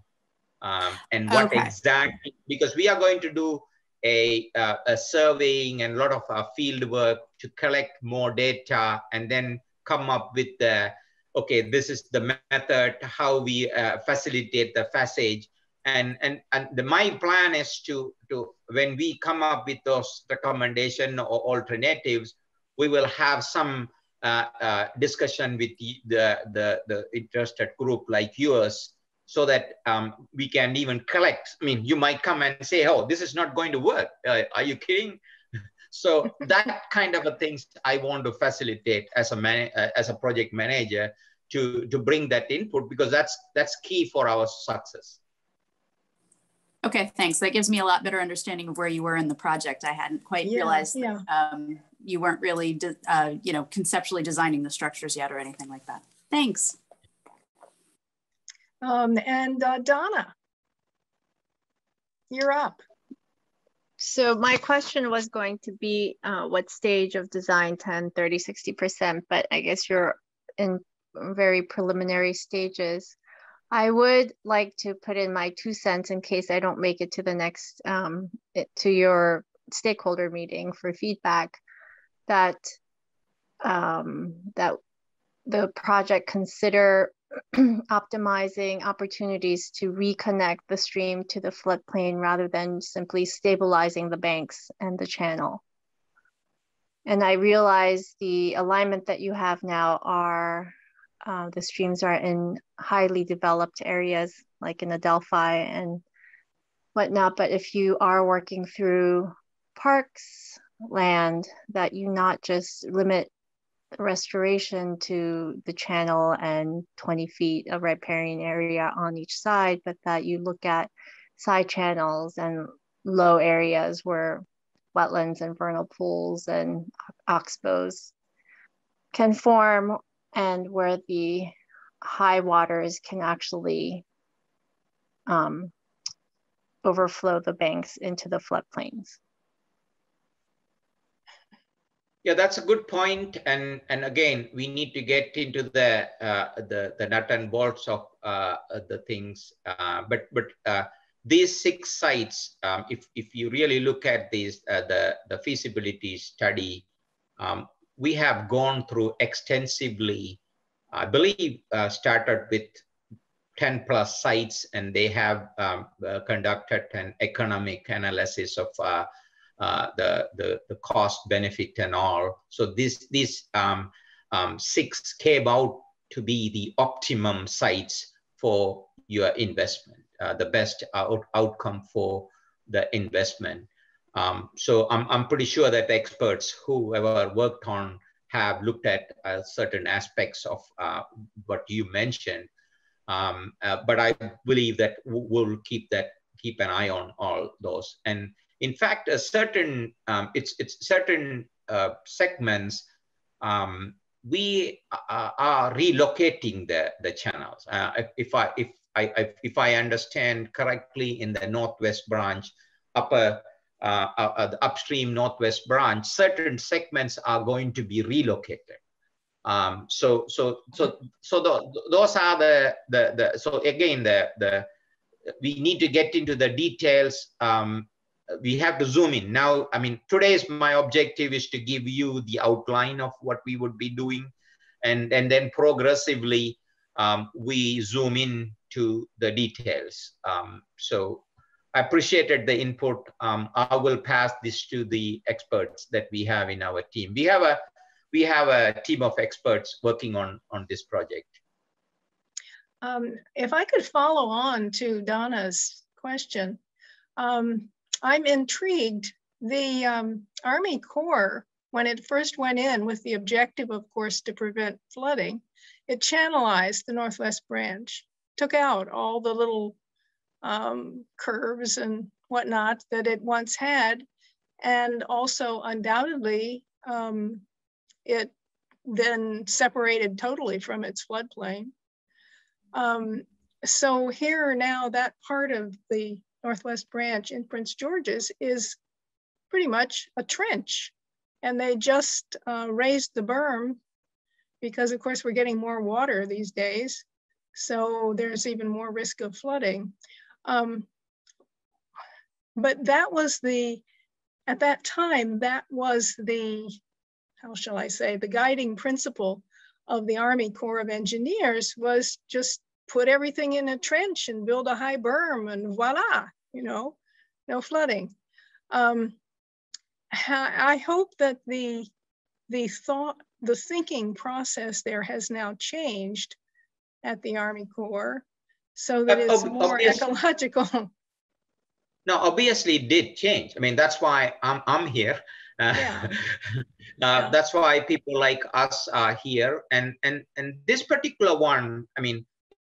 Um, and what okay. exactly, because we are going to do a, uh, a surveying and a lot of uh, field work to collect more data and then come up with the, okay, this is the method, how we uh, facilitate the passage. And, and, and the, my plan is to, to, when we come up with those recommendation or alternatives, we will have some uh, uh, discussion with the, the, the interested group like yours so that um, we can even collect. I mean, you might come and say, oh, this is not going to work. Uh, are you kidding? so that kind of a things I want to facilitate as a man, uh, as a project manager to, to bring that input because that's, that's key for our success. Okay, thanks. That gives me a lot better understanding of where you were in the project. I hadn't quite yeah, realized yeah. um, you weren't really, uh, you know, conceptually designing the structures yet or anything like that. Thanks. Um, and uh, Donna, you're up. So my question was going to be uh, what stage of design 10, 30, 60%, but I guess you're in very preliminary stages. I would like to put in my two cents in case I don't make it to the next, um, to your stakeholder meeting for feedback that um, that the project consider optimizing opportunities to reconnect the stream to the floodplain rather than simply stabilizing the banks and the channel. And I realize the alignment that you have now are uh, the streams are in highly developed areas like in Adelphi and whatnot. But if you are working through parks land, that you not just limit restoration to the channel and 20 feet of riparian area on each side, but that you look at side channels and low areas where wetlands and vernal pools and oxbows can form and where the high waters can actually um, overflow the banks into the floodplains. Yeah, that's a good point. And and again, we need to get into the uh, the the nut and bolts of uh, the things. Uh, but but uh, these six sites, um, if if you really look at these uh, the the feasibility study, um, we have gone through extensively. I believe uh, started with 10 plus sites, and they have um, conducted an economic analysis of uh, the, the, the cost benefit and all. So this, these um, um, six came out to be the optimum sites for your investment, uh, the best out, outcome for the investment. Um, so I'm, I'm pretty sure that experts, whoever worked on, have looked at uh, certain aspects of uh, what you mentioned. Um, uh, but I believe that we'll keep that keep an eye on all those. And in fact, a certain um, it's it's certain uh, segments um, we uh, are relocating the the channels. Uh, if I if I if I understand correctly, in the northwest branch, upper uh, uh, uh, the upstream northwest branch, certain segments are going to be relocated. Um, so so so so the, those are the, the the so again the the we need to get into the details um, we have to zoom in. Now, I mean, today's my objective is to give you the outline of what we would be doing. And, and then progressively, um, we zoom in to the details. Um, so I appreciated the input. Um, I will pass this to the experts that we have in our team. We have a, we have a team of experts working on, on this project. Um, if I could follow on to Donna's question, um, I'm intrigued. The um, Army Corps, when it first went in with the objective, of course, to prevent flooding, it channelized the Northwest Branch, took out all the little um, curves and whatnot that it once had. And also, undoubtedly, um, it then separated totally from its floodplain. Um, so here now that part of the Northwest Branch in Prince George's is pretty much a trench. And they just uh, raised the berm because of course we're getting more water these days. So there's even more risk of flooding. Um, but that was the, at that time, that was the, how shall I say, the guiding principle of the Army Corps of Engineers was just put everything in a trench and build a high berm and voila, you know, no flooding. Um, I hope that the, the thought, the thinking process there has now changed at the Army Corps so that it's more ecological. No, obviously it did change. I mean, that's why I'm, I'm here. Uh, yeah. uh, yeah. That's why people like us are here. And, and, and this particular one, I mean,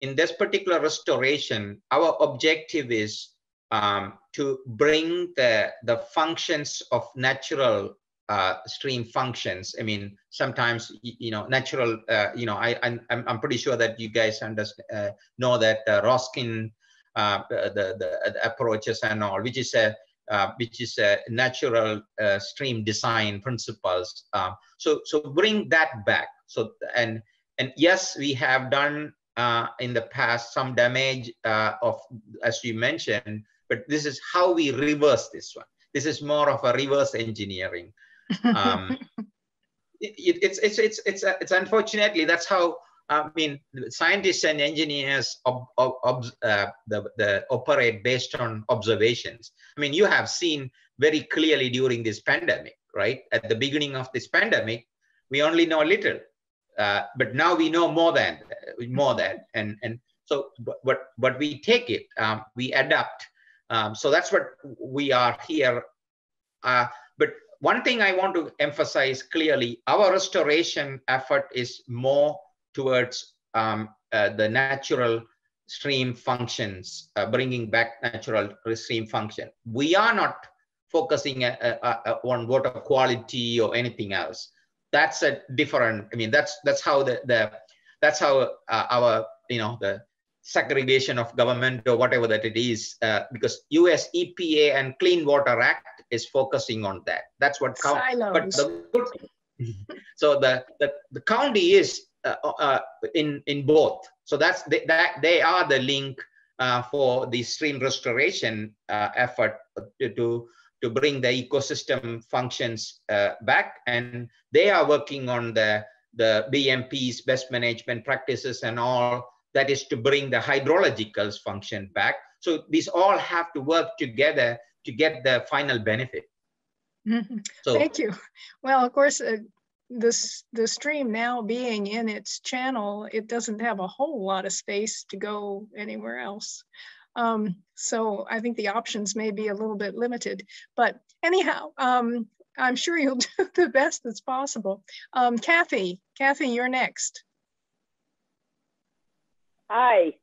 in this particular restoration, our objective is um, to bring the, the functions of natural uh, stream functions. I mean, sometimes, you know, natural, uh, you know, I, I'm, I'm pretty sure that you guys understand, uh, know that uh, Rosgen, uh, the, the, the, approaches and all, which is a, uh, which is a natural stream design principles. Um, so, so bring that back. So, and, and yes, we have done uh, in the past some damage uh, of, as you mentioned, but this is how we reverse this one. This is more of a reverse engineering. Um, it, it's it's it's it's uh, it's unfortunately that's how I mean scientists and engineers ob, ob, ob, uh, the, the operate based on observations. I mean you have seen very clearly during this pandemic, right? At the beginning of this pandemic, we only know a little, uh, but now we know more than more than and and so but but we take it, um, we adapt. Um, so that's what we are here. Uh, but one thing I want to emphasize clearly, our restoration effort is more towards um, uh, the natural stream functions, uh, bringing back natural stream function. We are not focusing uh, uh, uh, on water quality or anything else. That's a different, I mean, that's that's how the, the that's how our, you know, the segregation of government or whatever that it is, because US EPA and Clean Water Act is focusing on that. That's what count. But the so the, the the county is uh, uh, in in both. So that's the, that they are the link uh, for the stream restoration uh, effort to, to to bring the ecosystem functions uh, back, and they are working on the the BMPs, best management practices, and all that is to bring the hydrological function back. So these all have to work together to get the final benefit. Mm-hmm. So, Thank you. Well, of course, uh, this the stream now being in its channel, it doesn't have a whole lot of space to go anywhere else. Um, so I think the options may be a little bit limited. But anyhow, um, I'm sure you'll do the best that's possible. Um, Kathy, Kathy, you're next. Hi.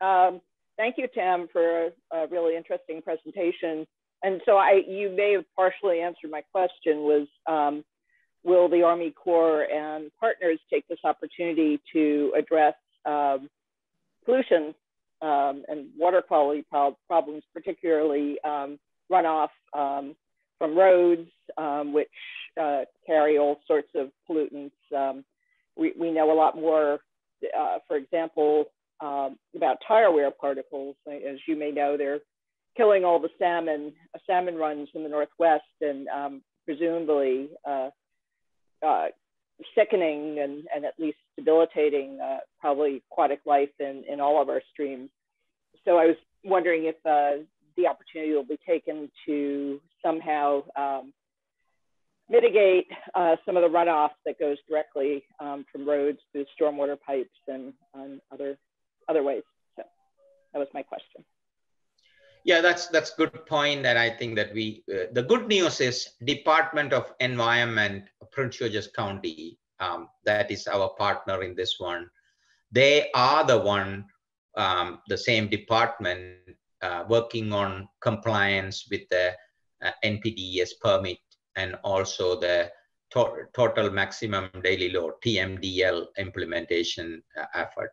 Um, thank you, Tam, for a, a really interesting presentation and so I, you may have partially answered my question was, um, will the Army Corps and partners take this opportunity to address um, pollution um, and water quality pro problems, particularly um, runoff from roads, um, which uh, carry all sorts of pollutants. we, we know a lot more, uh, for example, about tire wear particles. As you may know, they're killing all the salmon, uh, salmon runs in the Northwest and um, presumably uh, uh, sickening and, and at least debilitating uh, probably aquatic life in, in all of our streams. So I was wondering if the opportunity will be taken to somehow um, mitigate uh, some of the runoff that goes directly um, from roads through stormwater pipes and, and other, other ways. So that was my question. Yeah, that's that's good point, and I think that we uh, the good news is Department of Environment, Prince George's County, um, that is our partner in this one. They are the one, um, the same department, working on compliance with the uh, NPDES permit and also the to total maximum daily load (TMDL) implementation uh, effort.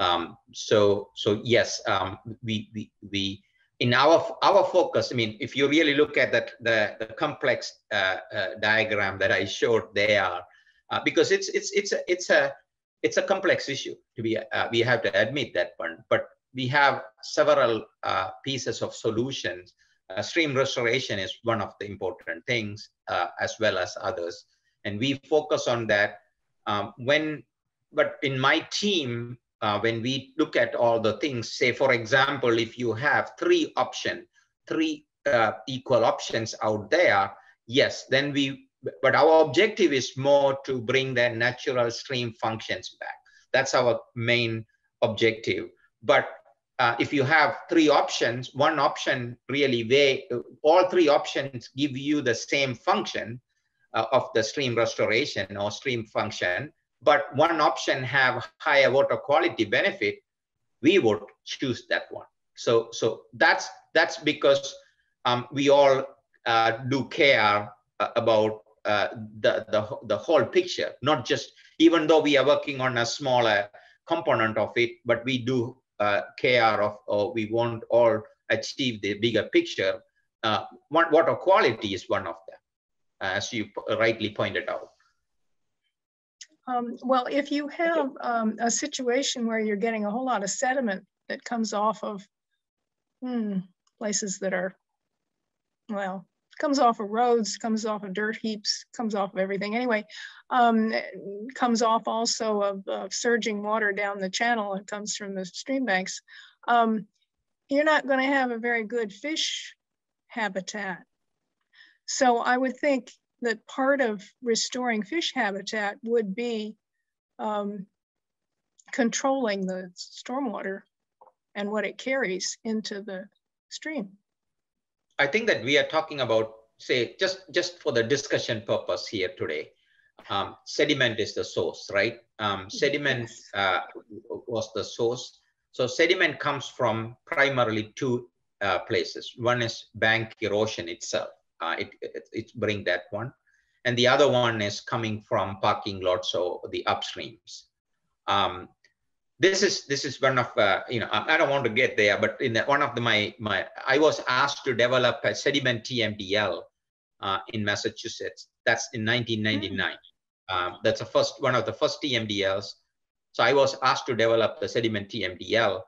Um, so so yes, um, we we we in our our focus, I mean, if you really look at that the, the complex uh, uh, diagram that I showed there, uh, because it's it's it's a, it's a it's a complex issue to be uh, we have to admit that one, but we have several uh, pieces of solutions. Uh, stream restoration is one of the important things, as well as others, and we focus on that. Um, when, but in my team, uh, when we look at all the things, say, for example, if you have three option, three uh, equal options out there, yes, then we, but our objective is more to bring the natural stream functions back. That's our main objective. But uh, if you have three options, one option really, they, all three options give you the same function uh, of the stream restoration or stream function, but one option have higher water quality benefit, we would choose that one. So, so that's that's because um, we all uh, do care uh, about uh, the, the the whole picture, not just even though we are working on a smaller component of it, but we do uh, care of or we want all achieve the bigger picture. Uh, water quality is one of them, as you rightly pointed out. Um, well, if you have um, a situation where you're getting a whole lot of sediment that comes off of hmm, places that are, well, comes off of roads, comes off of dirt heaps, comes off of everything. Anyway, um, comes off also of, of, surging water down the channel and comes from the stream banks. Um, you're not going to have a very good fish habitat. So I would think that part of restoring fish habitat would be um, controlling the stormwater and what it carries into the stream. I think that we are talking about, say, just, just for the discussion purpose here today, um, sediment is the source, right? Um, sediment uh, was the source. So sediment comes from primarily two uh, places. One is bank erosion itself. Uh, it, it, it bring that one. And the other one is coming from parking lots or the upstreams. Um, this is this is one of uh, you know I, don't want to get there, but in one of the my my I was asked to develop a sediment TMDL uh, in Massachusetts. That's in 1999. Mm. Um, that's the first one of the first TMDLs. So I was asked to develop the sediment TMDL,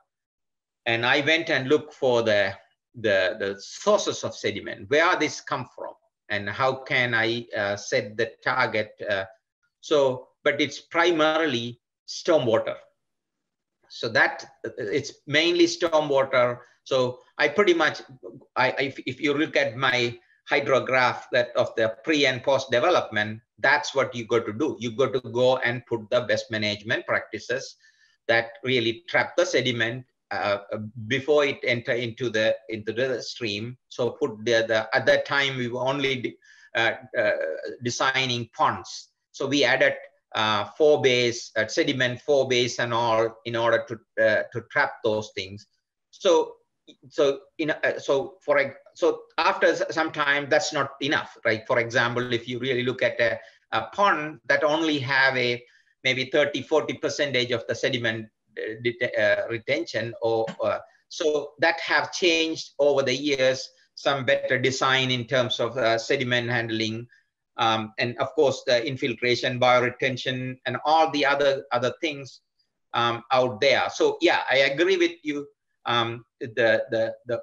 and I went and looked for the the the sources of sediment. Where this come from, and how can I uh, set the target? Uh, so, but it's primarily stormwater so that it's mainly stormwater. So I pretty much, I, if, if you look at my hydrograph that of the pre and post development, that's what you got to do. You got to go and put the best management practices that really trap the sediment uh, before it enter into the into the stream. So put the, the at that time we were only uh, uh, designing ponds. So we added uh, forebays, uh, sediment forebays and all in order to, uh, to trap those things. So, so, in, uh, so for, so after some time, that's not enough, right? For example, if you really look at a, a pond that only have a maybe 30, 40 percentage of the sediment uh, uh, retention or so that have changed over the years, some better design in terms of sediment handling, um, and of course the infiltration, bioretention, and all the other other things um, out there. So yeah, I agree with you. Um, the the the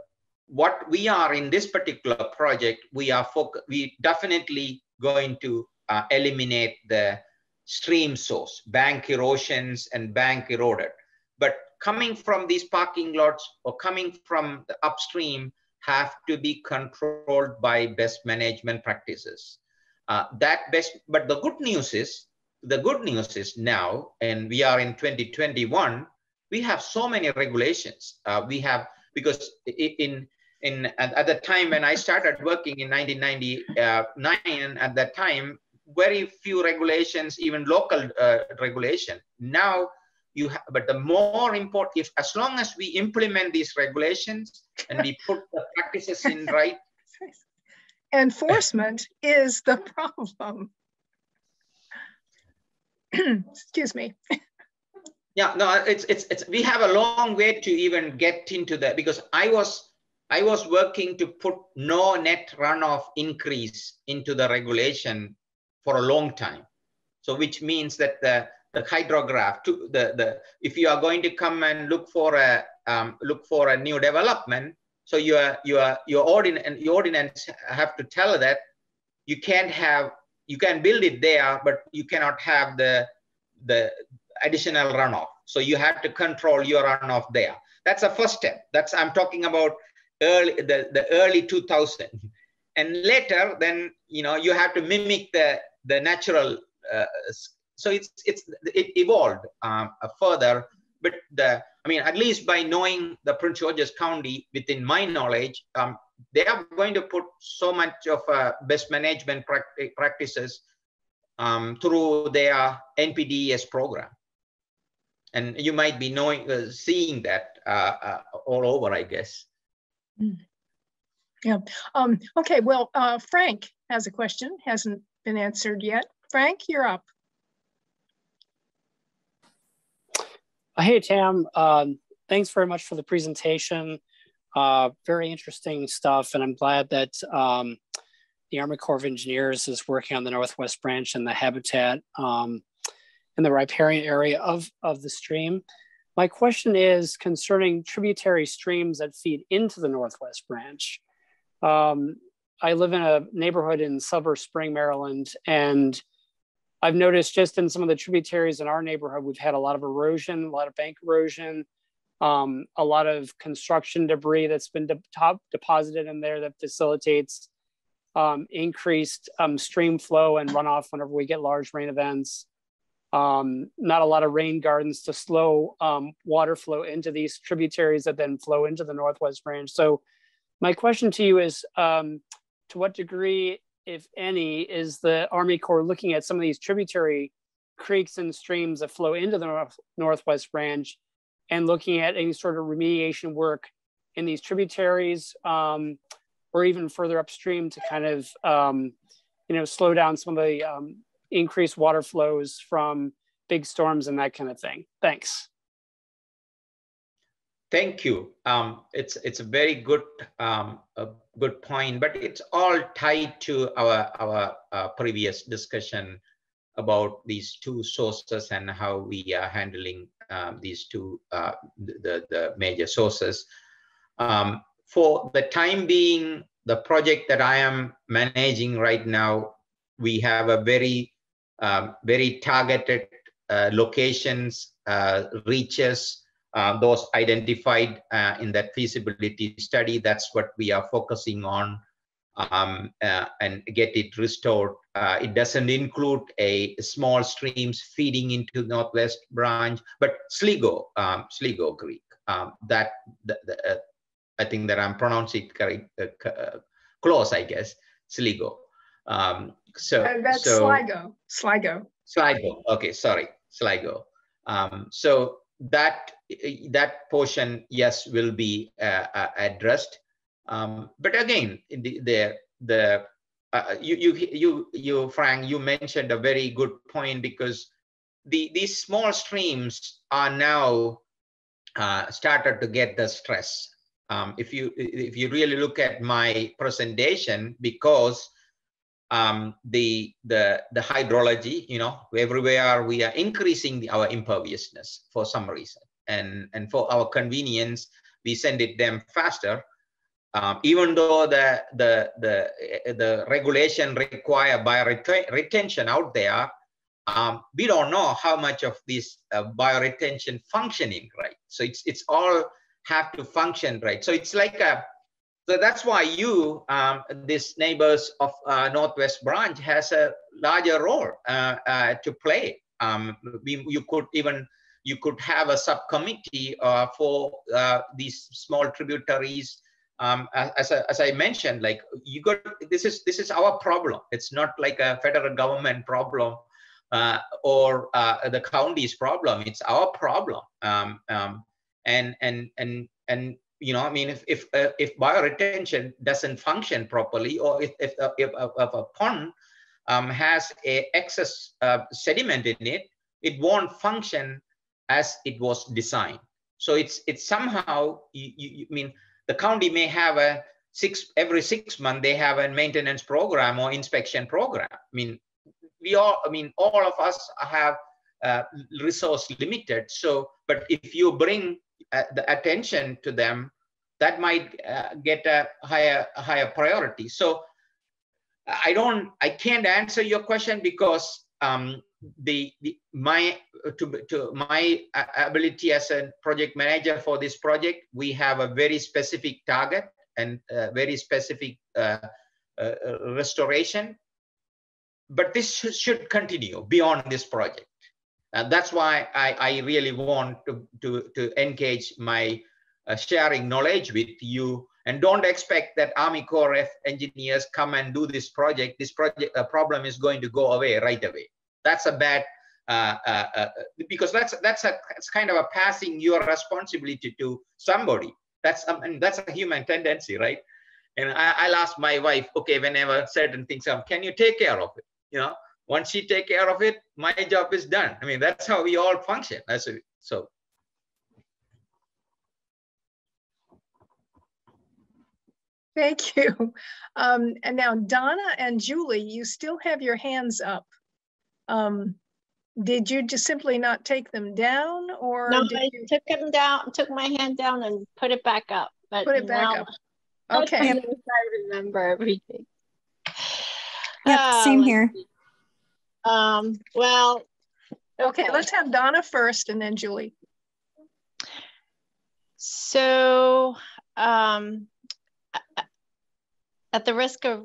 what we are in this particular project, we are we definitely going to uh, eliminate the stream source, bank erosions and bank eroded. But coming from these parking lots or coming from the upstream have to be controlled by best management practices. Uh, that best, but the good news is, the good news is now, and we are in 2021, we have so many regulations. Uh, we have, because in, in at the time when I started working in 1999, at that time, very few regulations, even local uh, regulation. Now you have, but the more important, if as long as we implement these regulations and we put the practices in right, enforcement is the problem. Excuse me. Yeah, no, it's it's it's we have a long way to even get into that because I was I was working to put no net runoff increase into the regulation for a long time. So which means that the the hydrograph to the the if you are going to come and look for a um, look for a new development, so your your your ordinance your ordinance have to tell that you can't have you can build it there, but you cannot have the the additional runoff. So you have to control your runoff there. That's the first step. That's I'm talking about early the, the early 2000. And later, then you know you have to mimic the the natural. Uh, so it's it's it evolved um, further but the I mean, at least by knowing the Prince George's County, within my knowledge, um, they are going to put so much of uh, best management practices um, through their NPDES program. And you might be knowing, uh, seeing that uh, uh all over, I guess. Mm. Yeah. Um, okay. Well, uh, Frank has a question. Hasn't been answered yet. Frank, you're up. Hey, Tam. Um, thanks very much for the presentation. Uh, very interesting stuff. And I'm glad that um, the Army Corps of Engineers is working on the Northwest Branch and the habitat um, in the riparian area of, of the stream. My question is concerning tributary streams that feed into the Northwest Branch. Um, I live in a neighborhood in Silver Spring, Maryland, and I've noticed just in some of the tributaries in our neighborhood, we've had a lot of erosion, a lot of bank erosion, um, a lot of construction debris that's been de- top deposited in there that facilitates um, increased um, stream flow and runoff whenever we get large rain events. Um, not a lot of rain gardens to slow um, water flow into these tributaries that then flow into the Northwest Branch. So my question to you is, um, to what degree, if any, is the Army Corps looking at some of these tributary creeks and streams that flow into the North, Northwest Branch and looking at any sort of remediation work in these tributaries um, or even further upstream to kind of, um, you know, slow down some of the um, increased water flows from big storms and that kind of thing. Thanks. Thank you. Um, it's it's a very good um, a good point, but it's all tied to our our uh, previous discussion about these two sources and how we are handling um, these two uh, the the major sources. Um, for the time being, the project that I am managing right now, we have a very um, very targeted uh, locations, uh, reaches uh, those identified uh, in that feasibility study. That's what we are focusing on um, uh, and get it restored. Uh, it doesn't include a small streams feeding into Northwest branch, but Sligo, um, Sligo Creek. Um, that, the, the, uh, I think that I'm pronouncing it correct, uh, close, I guess, Sligo. Um, so that's so, Sligo, Sligo. Sligo. Okay, sorry, Sligo. Um, so that that portion, yes, will be uh, uh, addressed. Um, but again, the the, the uh, you you you you Frank, you mentioned a very good point because the these small streams are now uh, started to get the stress. Um, if you if you really look at my presentation, because um, the the the hydrology, you know, everywhere we are increasing the, our imperviousness for some reason, and and for our convenience, we send it them faster. Um, even though the the the the regulation require bioretention retention out there, um, we don't know how much of this uh, bioretention functioning right. So it's it's all have to function right. So it's like a so that's why you, um, this neighbors of uh, Northwest Branch, has a larger role uh, uh, to play. Um, we, you could even you could have a subcommittee uh, for uh, these small tributaries. Um, as, as I mentioned, like you got this is this is our problem. It's not like a federal government problem uh, or the county's problem. It's our problem. Um, um, and and and and you know, I mean, if if uh, if bioretention doesn't function properly, or if if, uh, if, uh, if, a pond um, has a excess uh, sediment in it, it won't function as it was designed. So it's it's somehow you, you, you mean the county may have a six every six month they have a maintenance program or inspection program. I mean, we all I mean all of us have uh, resource limited. So, but if you bring uh, the attention to them, that might uh, get a higher a higher priority. So I don't, I can't answer your question because um, the, the my to, to my ability as a project manager for this project, we have a very specific target and very specific uh, uh, restoration. But this should continue beyond this project. And that's why I, I really want to, to, to engage my uh, sharing knowledge with you and don't expect that Army Corps engineers come and do this project. This project uh, problem is going to go away right away. That's a bad, uh, uh, uh because that's that's a it's kind of a passing your responsibility to somebody. That's um, and that's a human tendency, right? And I, will ask my wife, okay, whenever certain things come, can you take care of it? You know, once she take care of it, my job is done. I mean, that's how we all function. That's a, so. Thank you. Um, and now Donna and Julie, you still have your hands up. Um, did you just simply not take them down or? No, I you... took them down, took my hand down and put it back up. But put it back up. Okay. I remember everything. Yep, uh, same here. Um, well, okay, let's have Donna first and then Julie. So, um, at the risk of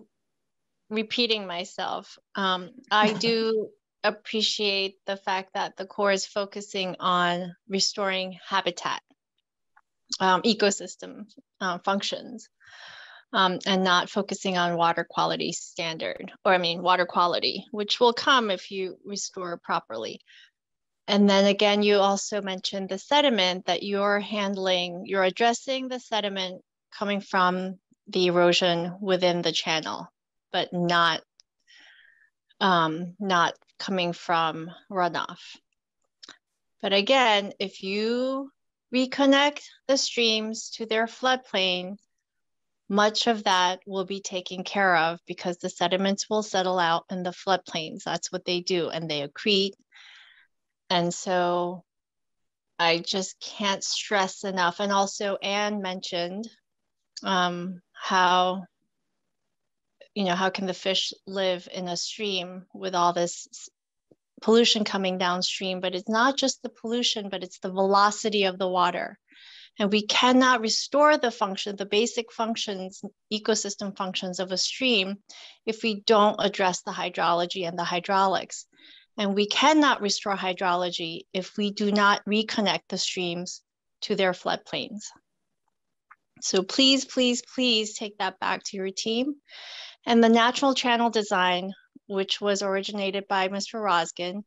repeating myself, um, I do appreciate the fact that the Corps is focusing on restoring habitat, um, ecosystem uh, functions, um, and not focusing on water quality standard, or I mean, water quality, which will come if you restore properly. And then again, you also mentioned the sediment that you're handling, you're addressing the sediment coming from the erosion within the channel, but not um, not coming from runoff. But again, if you reconnect the streams to their floodplain, much of that will be taken care of because the sediments will settle out in the floodplains. That's what they do, and they accrete. And so I just can't stress enough. And also, Anne mentioned um, how you know how can the fish live in a stream with all this pollution coming downstream? But it's not just the pollution but it's the velocity of the water. And we cannot restore the function the basic functions ecosystem functions of a stream if we don't address the hydrology and the hydraulics. And we cannot restore hydrology if we do not reconnect the streams to their floodplains so please, please, please take that back to your team. And the natural channel design, which was originated by Mr. Rosgen,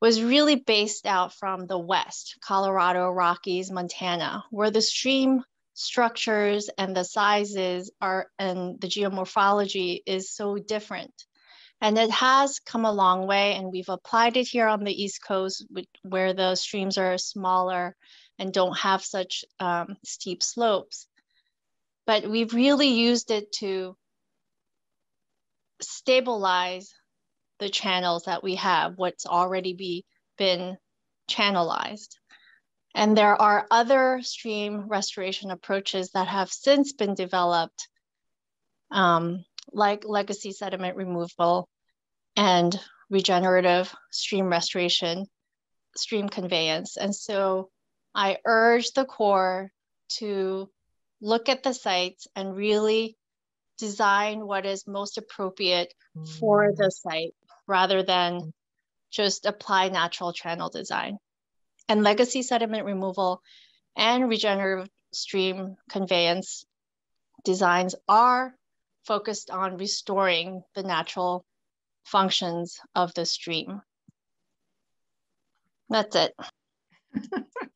was really based out from the West, Colorado, Rockies, Montana, where the stream structures and the sizes are and the geomorphology is so different. And it has come a long way, and we've applied it here on the East Coast where the streams are smaller and don't have such um, steep slopes but we've really used it to stabilize the channels that we have, what's already be, been channelized. And there are other stream restoration approaches that have since been developed, um, like legacy sediment removal and regenerative stream restoration, stream conveyance. And so I urge the Corps to look at the sites and really design what is most appropriate for mm. the site rather than mm. just apply natural channel design. And legacy sediment removal and regenerative stream conveyance designs are focused on restoring the natural functions of the stream. That's it.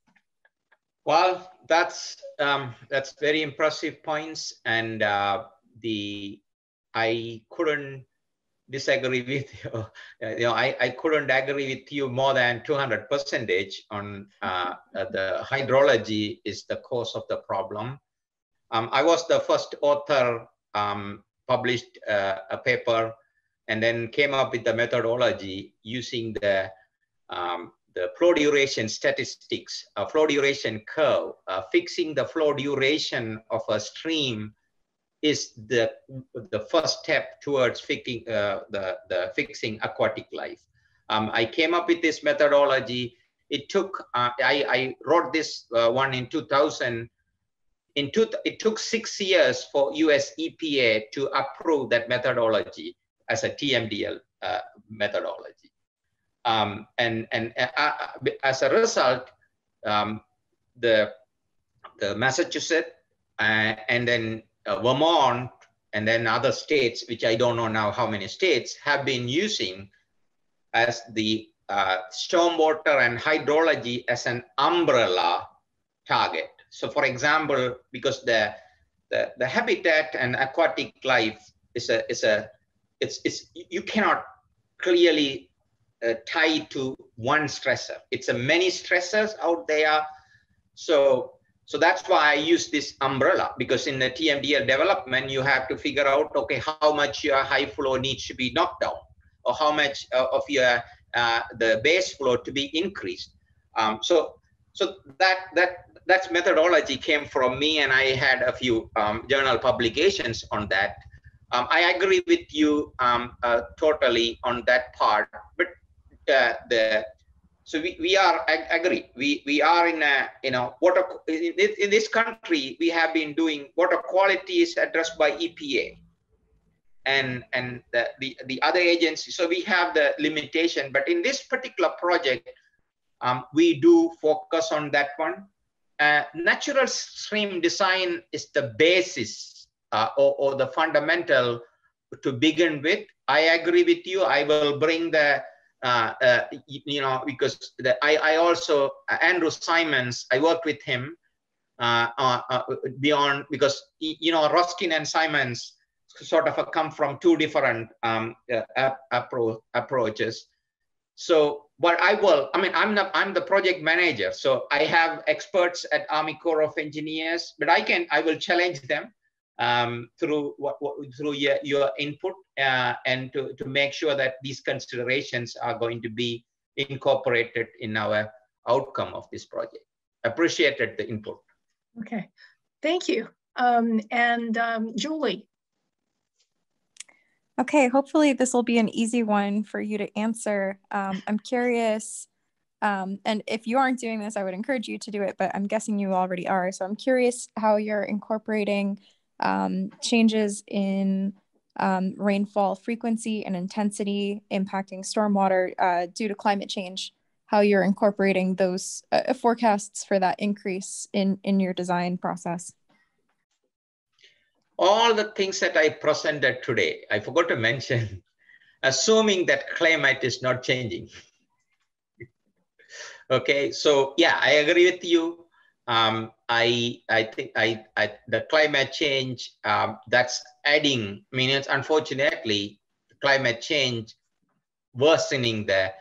Well, that's um, that's very impressive points, and uh, the I couldn't disagree with you. you know, I, I couldn't agree with you more than 200 percentage on uh, the hydrology is the cause of the problem. Um, I was the first author um, published uh, a paper and then came up with the methodology using the um, the flow duration statistics, a flow duration curve, uh, fixing the flow duration of a stream is the, the first step towards fixing, uh, the, the fixing aquatic life. Um, I came up with this methodology. It took, uh, I, I, wrote this uh, one in 2000. In two, it took six years for US EPA to approve that methodology as a TMDL uh, methodology. Um, and and uh, uh, as a result, um, the, the Massachusetts uh, and then uh, Vermont and then other states, which I don't know now how many states, have been using as the uh, stormwater and hydrology as an umbrella target. So for example, because the, the, the habitat and aquatic life is a, is a it's, it's, you cannot clearly uh, tied to one stressor. It's a many stressors out there. So, so that's why I use this umbrella because in the TMDL development, you have to figure out, okay, how much your high flow needs to be knocked down or how much uh, of your uh, the base flow to be increased. Um, so, so that, that, that methodology came from me and I had a few um, journal publications on that. Um, I agree with you um, uh, totally on that part, but the so we, we are agree. We we are in a you know water in, in this country we have been doing water quality is addressed by EPA and and the, the the other agencies. So we have the limitation but in this particular project um, we do focus on that one. Uh, natural stream design is the basis uh, or, or the fundamental to begin with. I agree with you. I will bring the uh, uh, you know, because the, I, I also, Andrew Simons, I worked with him uh, uh, uh beyond, because, you know, Rosgen and Simons sort of come from two different um, uh, appro approaches. So but I will, I mean, I'm not, I'm the project manager. So I have experts at Army Corps of Engineers, but I can, I will challenge them um, through what, what, through your, your input uh, and to, to make sure that these considerations are going to be incorporated in our outcome of this project. Appreciated the input. Okay, thank you. Um, and um, Julie. Okay, hopefully this will be an easy one for you to answer. Um, I'm curious, um, and if you aren't doing this, I would encourage you to do it, but I'm guessing you already are. So I'm curious how you're incorporating um, changes in um, rainfall frequency and intensity impacting stormwater uh, due to climate change, how you're incorporating those uh, forecasts for that increase in, in your design process. All the things that I presented today, I forgot to mention, assuming that climate is not changing. okay, so yeah, I agree with you um, I I think I, I the climate change um, that's adding. I mean, it's unfortunately climate change worsening the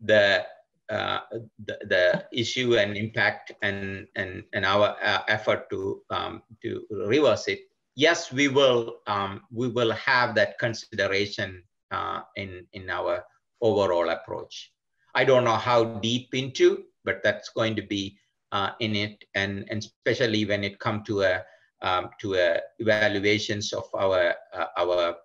the uh, the, the issue and impact and and and our uh, effort to um, to reverse it. Yes, we will um, we will have that consideration uh, in in our overall approach. I don't know how deep into, but that's going to be uh, in it, and, and especially when it comes to a um, to a evaluations of our uh, our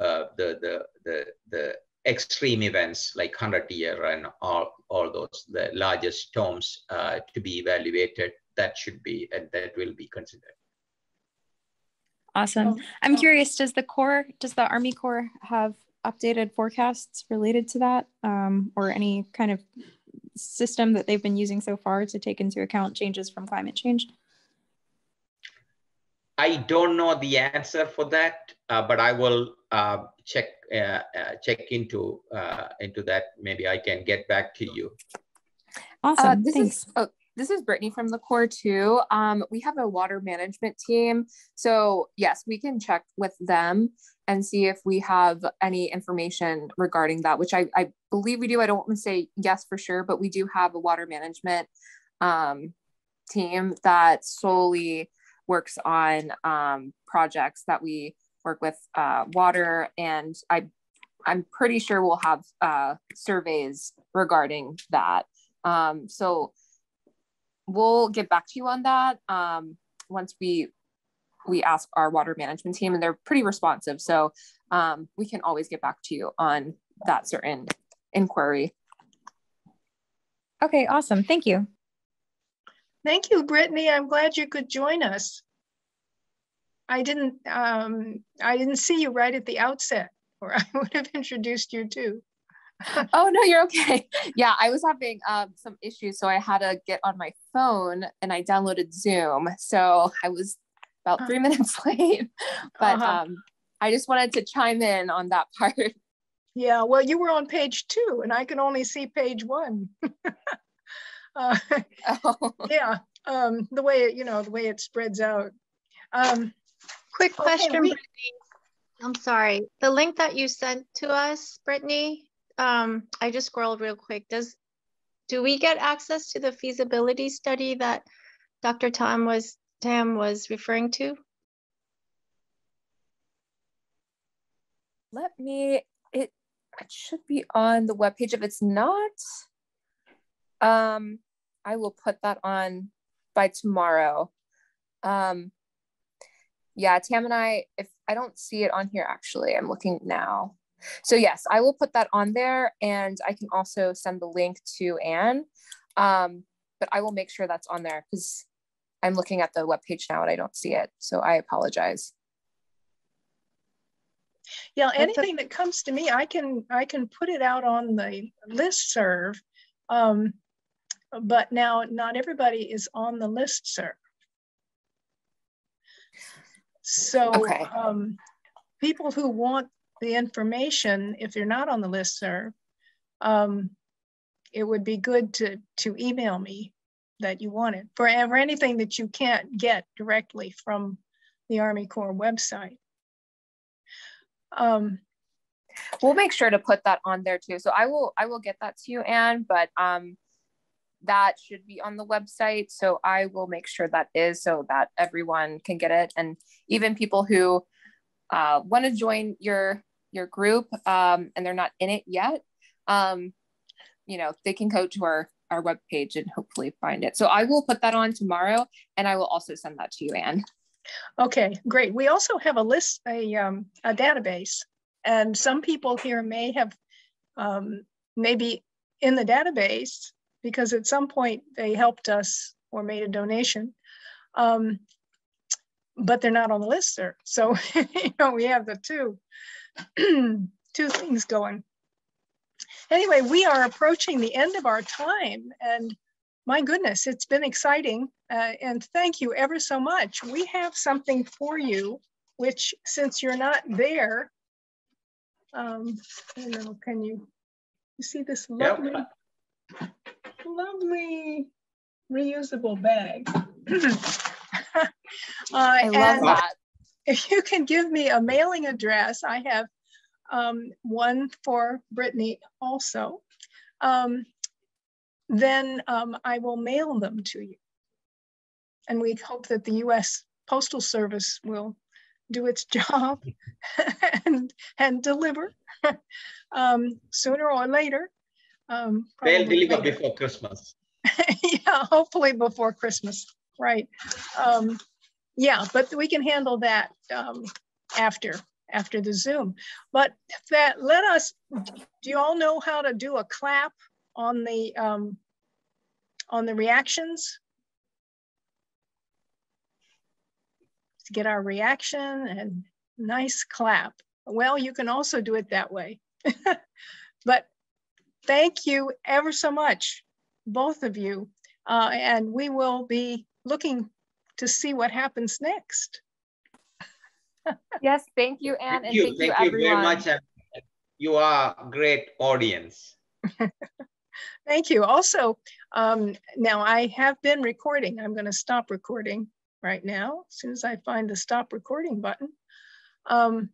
uh, the, the the the extreme events like 100 year and all all those the largest storms uh, to be evaluated that should be and that will be considered awesome oh, i'm oh. curious does the corps does the army corps have updated forecasts related to that um, or any kind of system that they've been using so far to take into account changes from climate change? I don't know the answer for that, uh, but I will uh, check uh, uh check into uh, into that. Maybe I can get back to you. Awesome. Uh, this Thanks. Is, oh, this is Brittany from the Corps too. Um, we have a water management team, so yes, we can check with them and see if we have any information regarding that, which I, I believe we do. I don't want to say yes for sure, but we do have a water management um, team that solely works on um, projects that we work with uh, water. And I, I'm pretty sure we'll have uh, surveys regarding that. Um, so we'll get back to you on that um, once we we ask our water management team and they're pretty responsive. So um, we can always get back to you on that certain inquiry. Okay, awesome. Thank you. Thank you, Brittany. I'm glad you could join us. I didn't um, I didn't see you right at the outset, or I would have introduced you too. Oh no, you're okay. Yeah, I was having um, some issues, so I had to get on my phone and I downloaded Zoom. So I was about three minutes late, but uh-huh. um, I just wanted to chime in on that part. Yeah, well, you were on page two, and I can only see page one. uh, oh. Yeah, um, the way it, you know, the way it spreads out. Um, Quick question, okay, we, I'm sorry. The link that you sent to us, Brittany, um, I just scrolled real quick. Does do we get access to the feasibility study that Dr. Tom was Tam was referring to? Let me, it, it should be on the webpage. If it's not, um, I will put that on by tomorrow. Um, yeah, Tam and I, if I don't see it on here actually. I'm looking now. So yes, I will put that on there and I can also send the link to Anne. Um, but I will make sure that's on there because I'm looking at the web page now and I don't see it. So I apologize. Yeah, anything that comes to me, I can I can put it out on the list serve. Um, but now not everybody is on the list serve. So okay. um, people who want the information, if you're not on the list serve, um, it would be good to, to email me that you want it for, for anything that you can't get directly from the Army Corps website. Um, we'll make sure to put that on there too. So I will I will get that to you, Anne, but um, that should be on the website. So I will make sure that is so that everyone can get it. And even people who uh, want to join your your group um, and they're not in it yet, um, you know, they can go to our our web page and hopefully find it. So I will put that on tomorrow, and I will also send that to you, Anne. Okay, great. We also have a list, a um, a database, and some people here may have um, maybe in the database because at some point they helped us or made a donation. Um, but they're not on the list there. So you know, we have the two, two things going. Anyway, we are approaching the end of our time and my goodness, it's been exciting. Uh, and thank you ever so much. We have something for you, which since you're not there, um, I don't know, can you, you see this lovely, yep lovely reusable bag. uh, I love that. If you can give me a mailing address, I have um, one for Brittany also, um, then um, I will mail them to you. And we hope that the US Postal Service will do its job and, and deliver um, sooner or later. Um, They'll deliver before Christmas. yeah, hopefully before Christmas, right? Yeah, but we can handle that um, after after the Zoom. But that let us. Do you all know how to do a clap on the um, on the reactions? To get our reaction and nice clap. Well, you can also do it that way. but thank you ever so much, both of you. Uh, and we will be looking to see what happens next. yes, thank you, Anne. Thank and you, thank, thank you, you very much. You are a great audience. thank you. Also, um, now I have been recording. I'm going to stop recording right now as soon as I find the stop recording button. Um,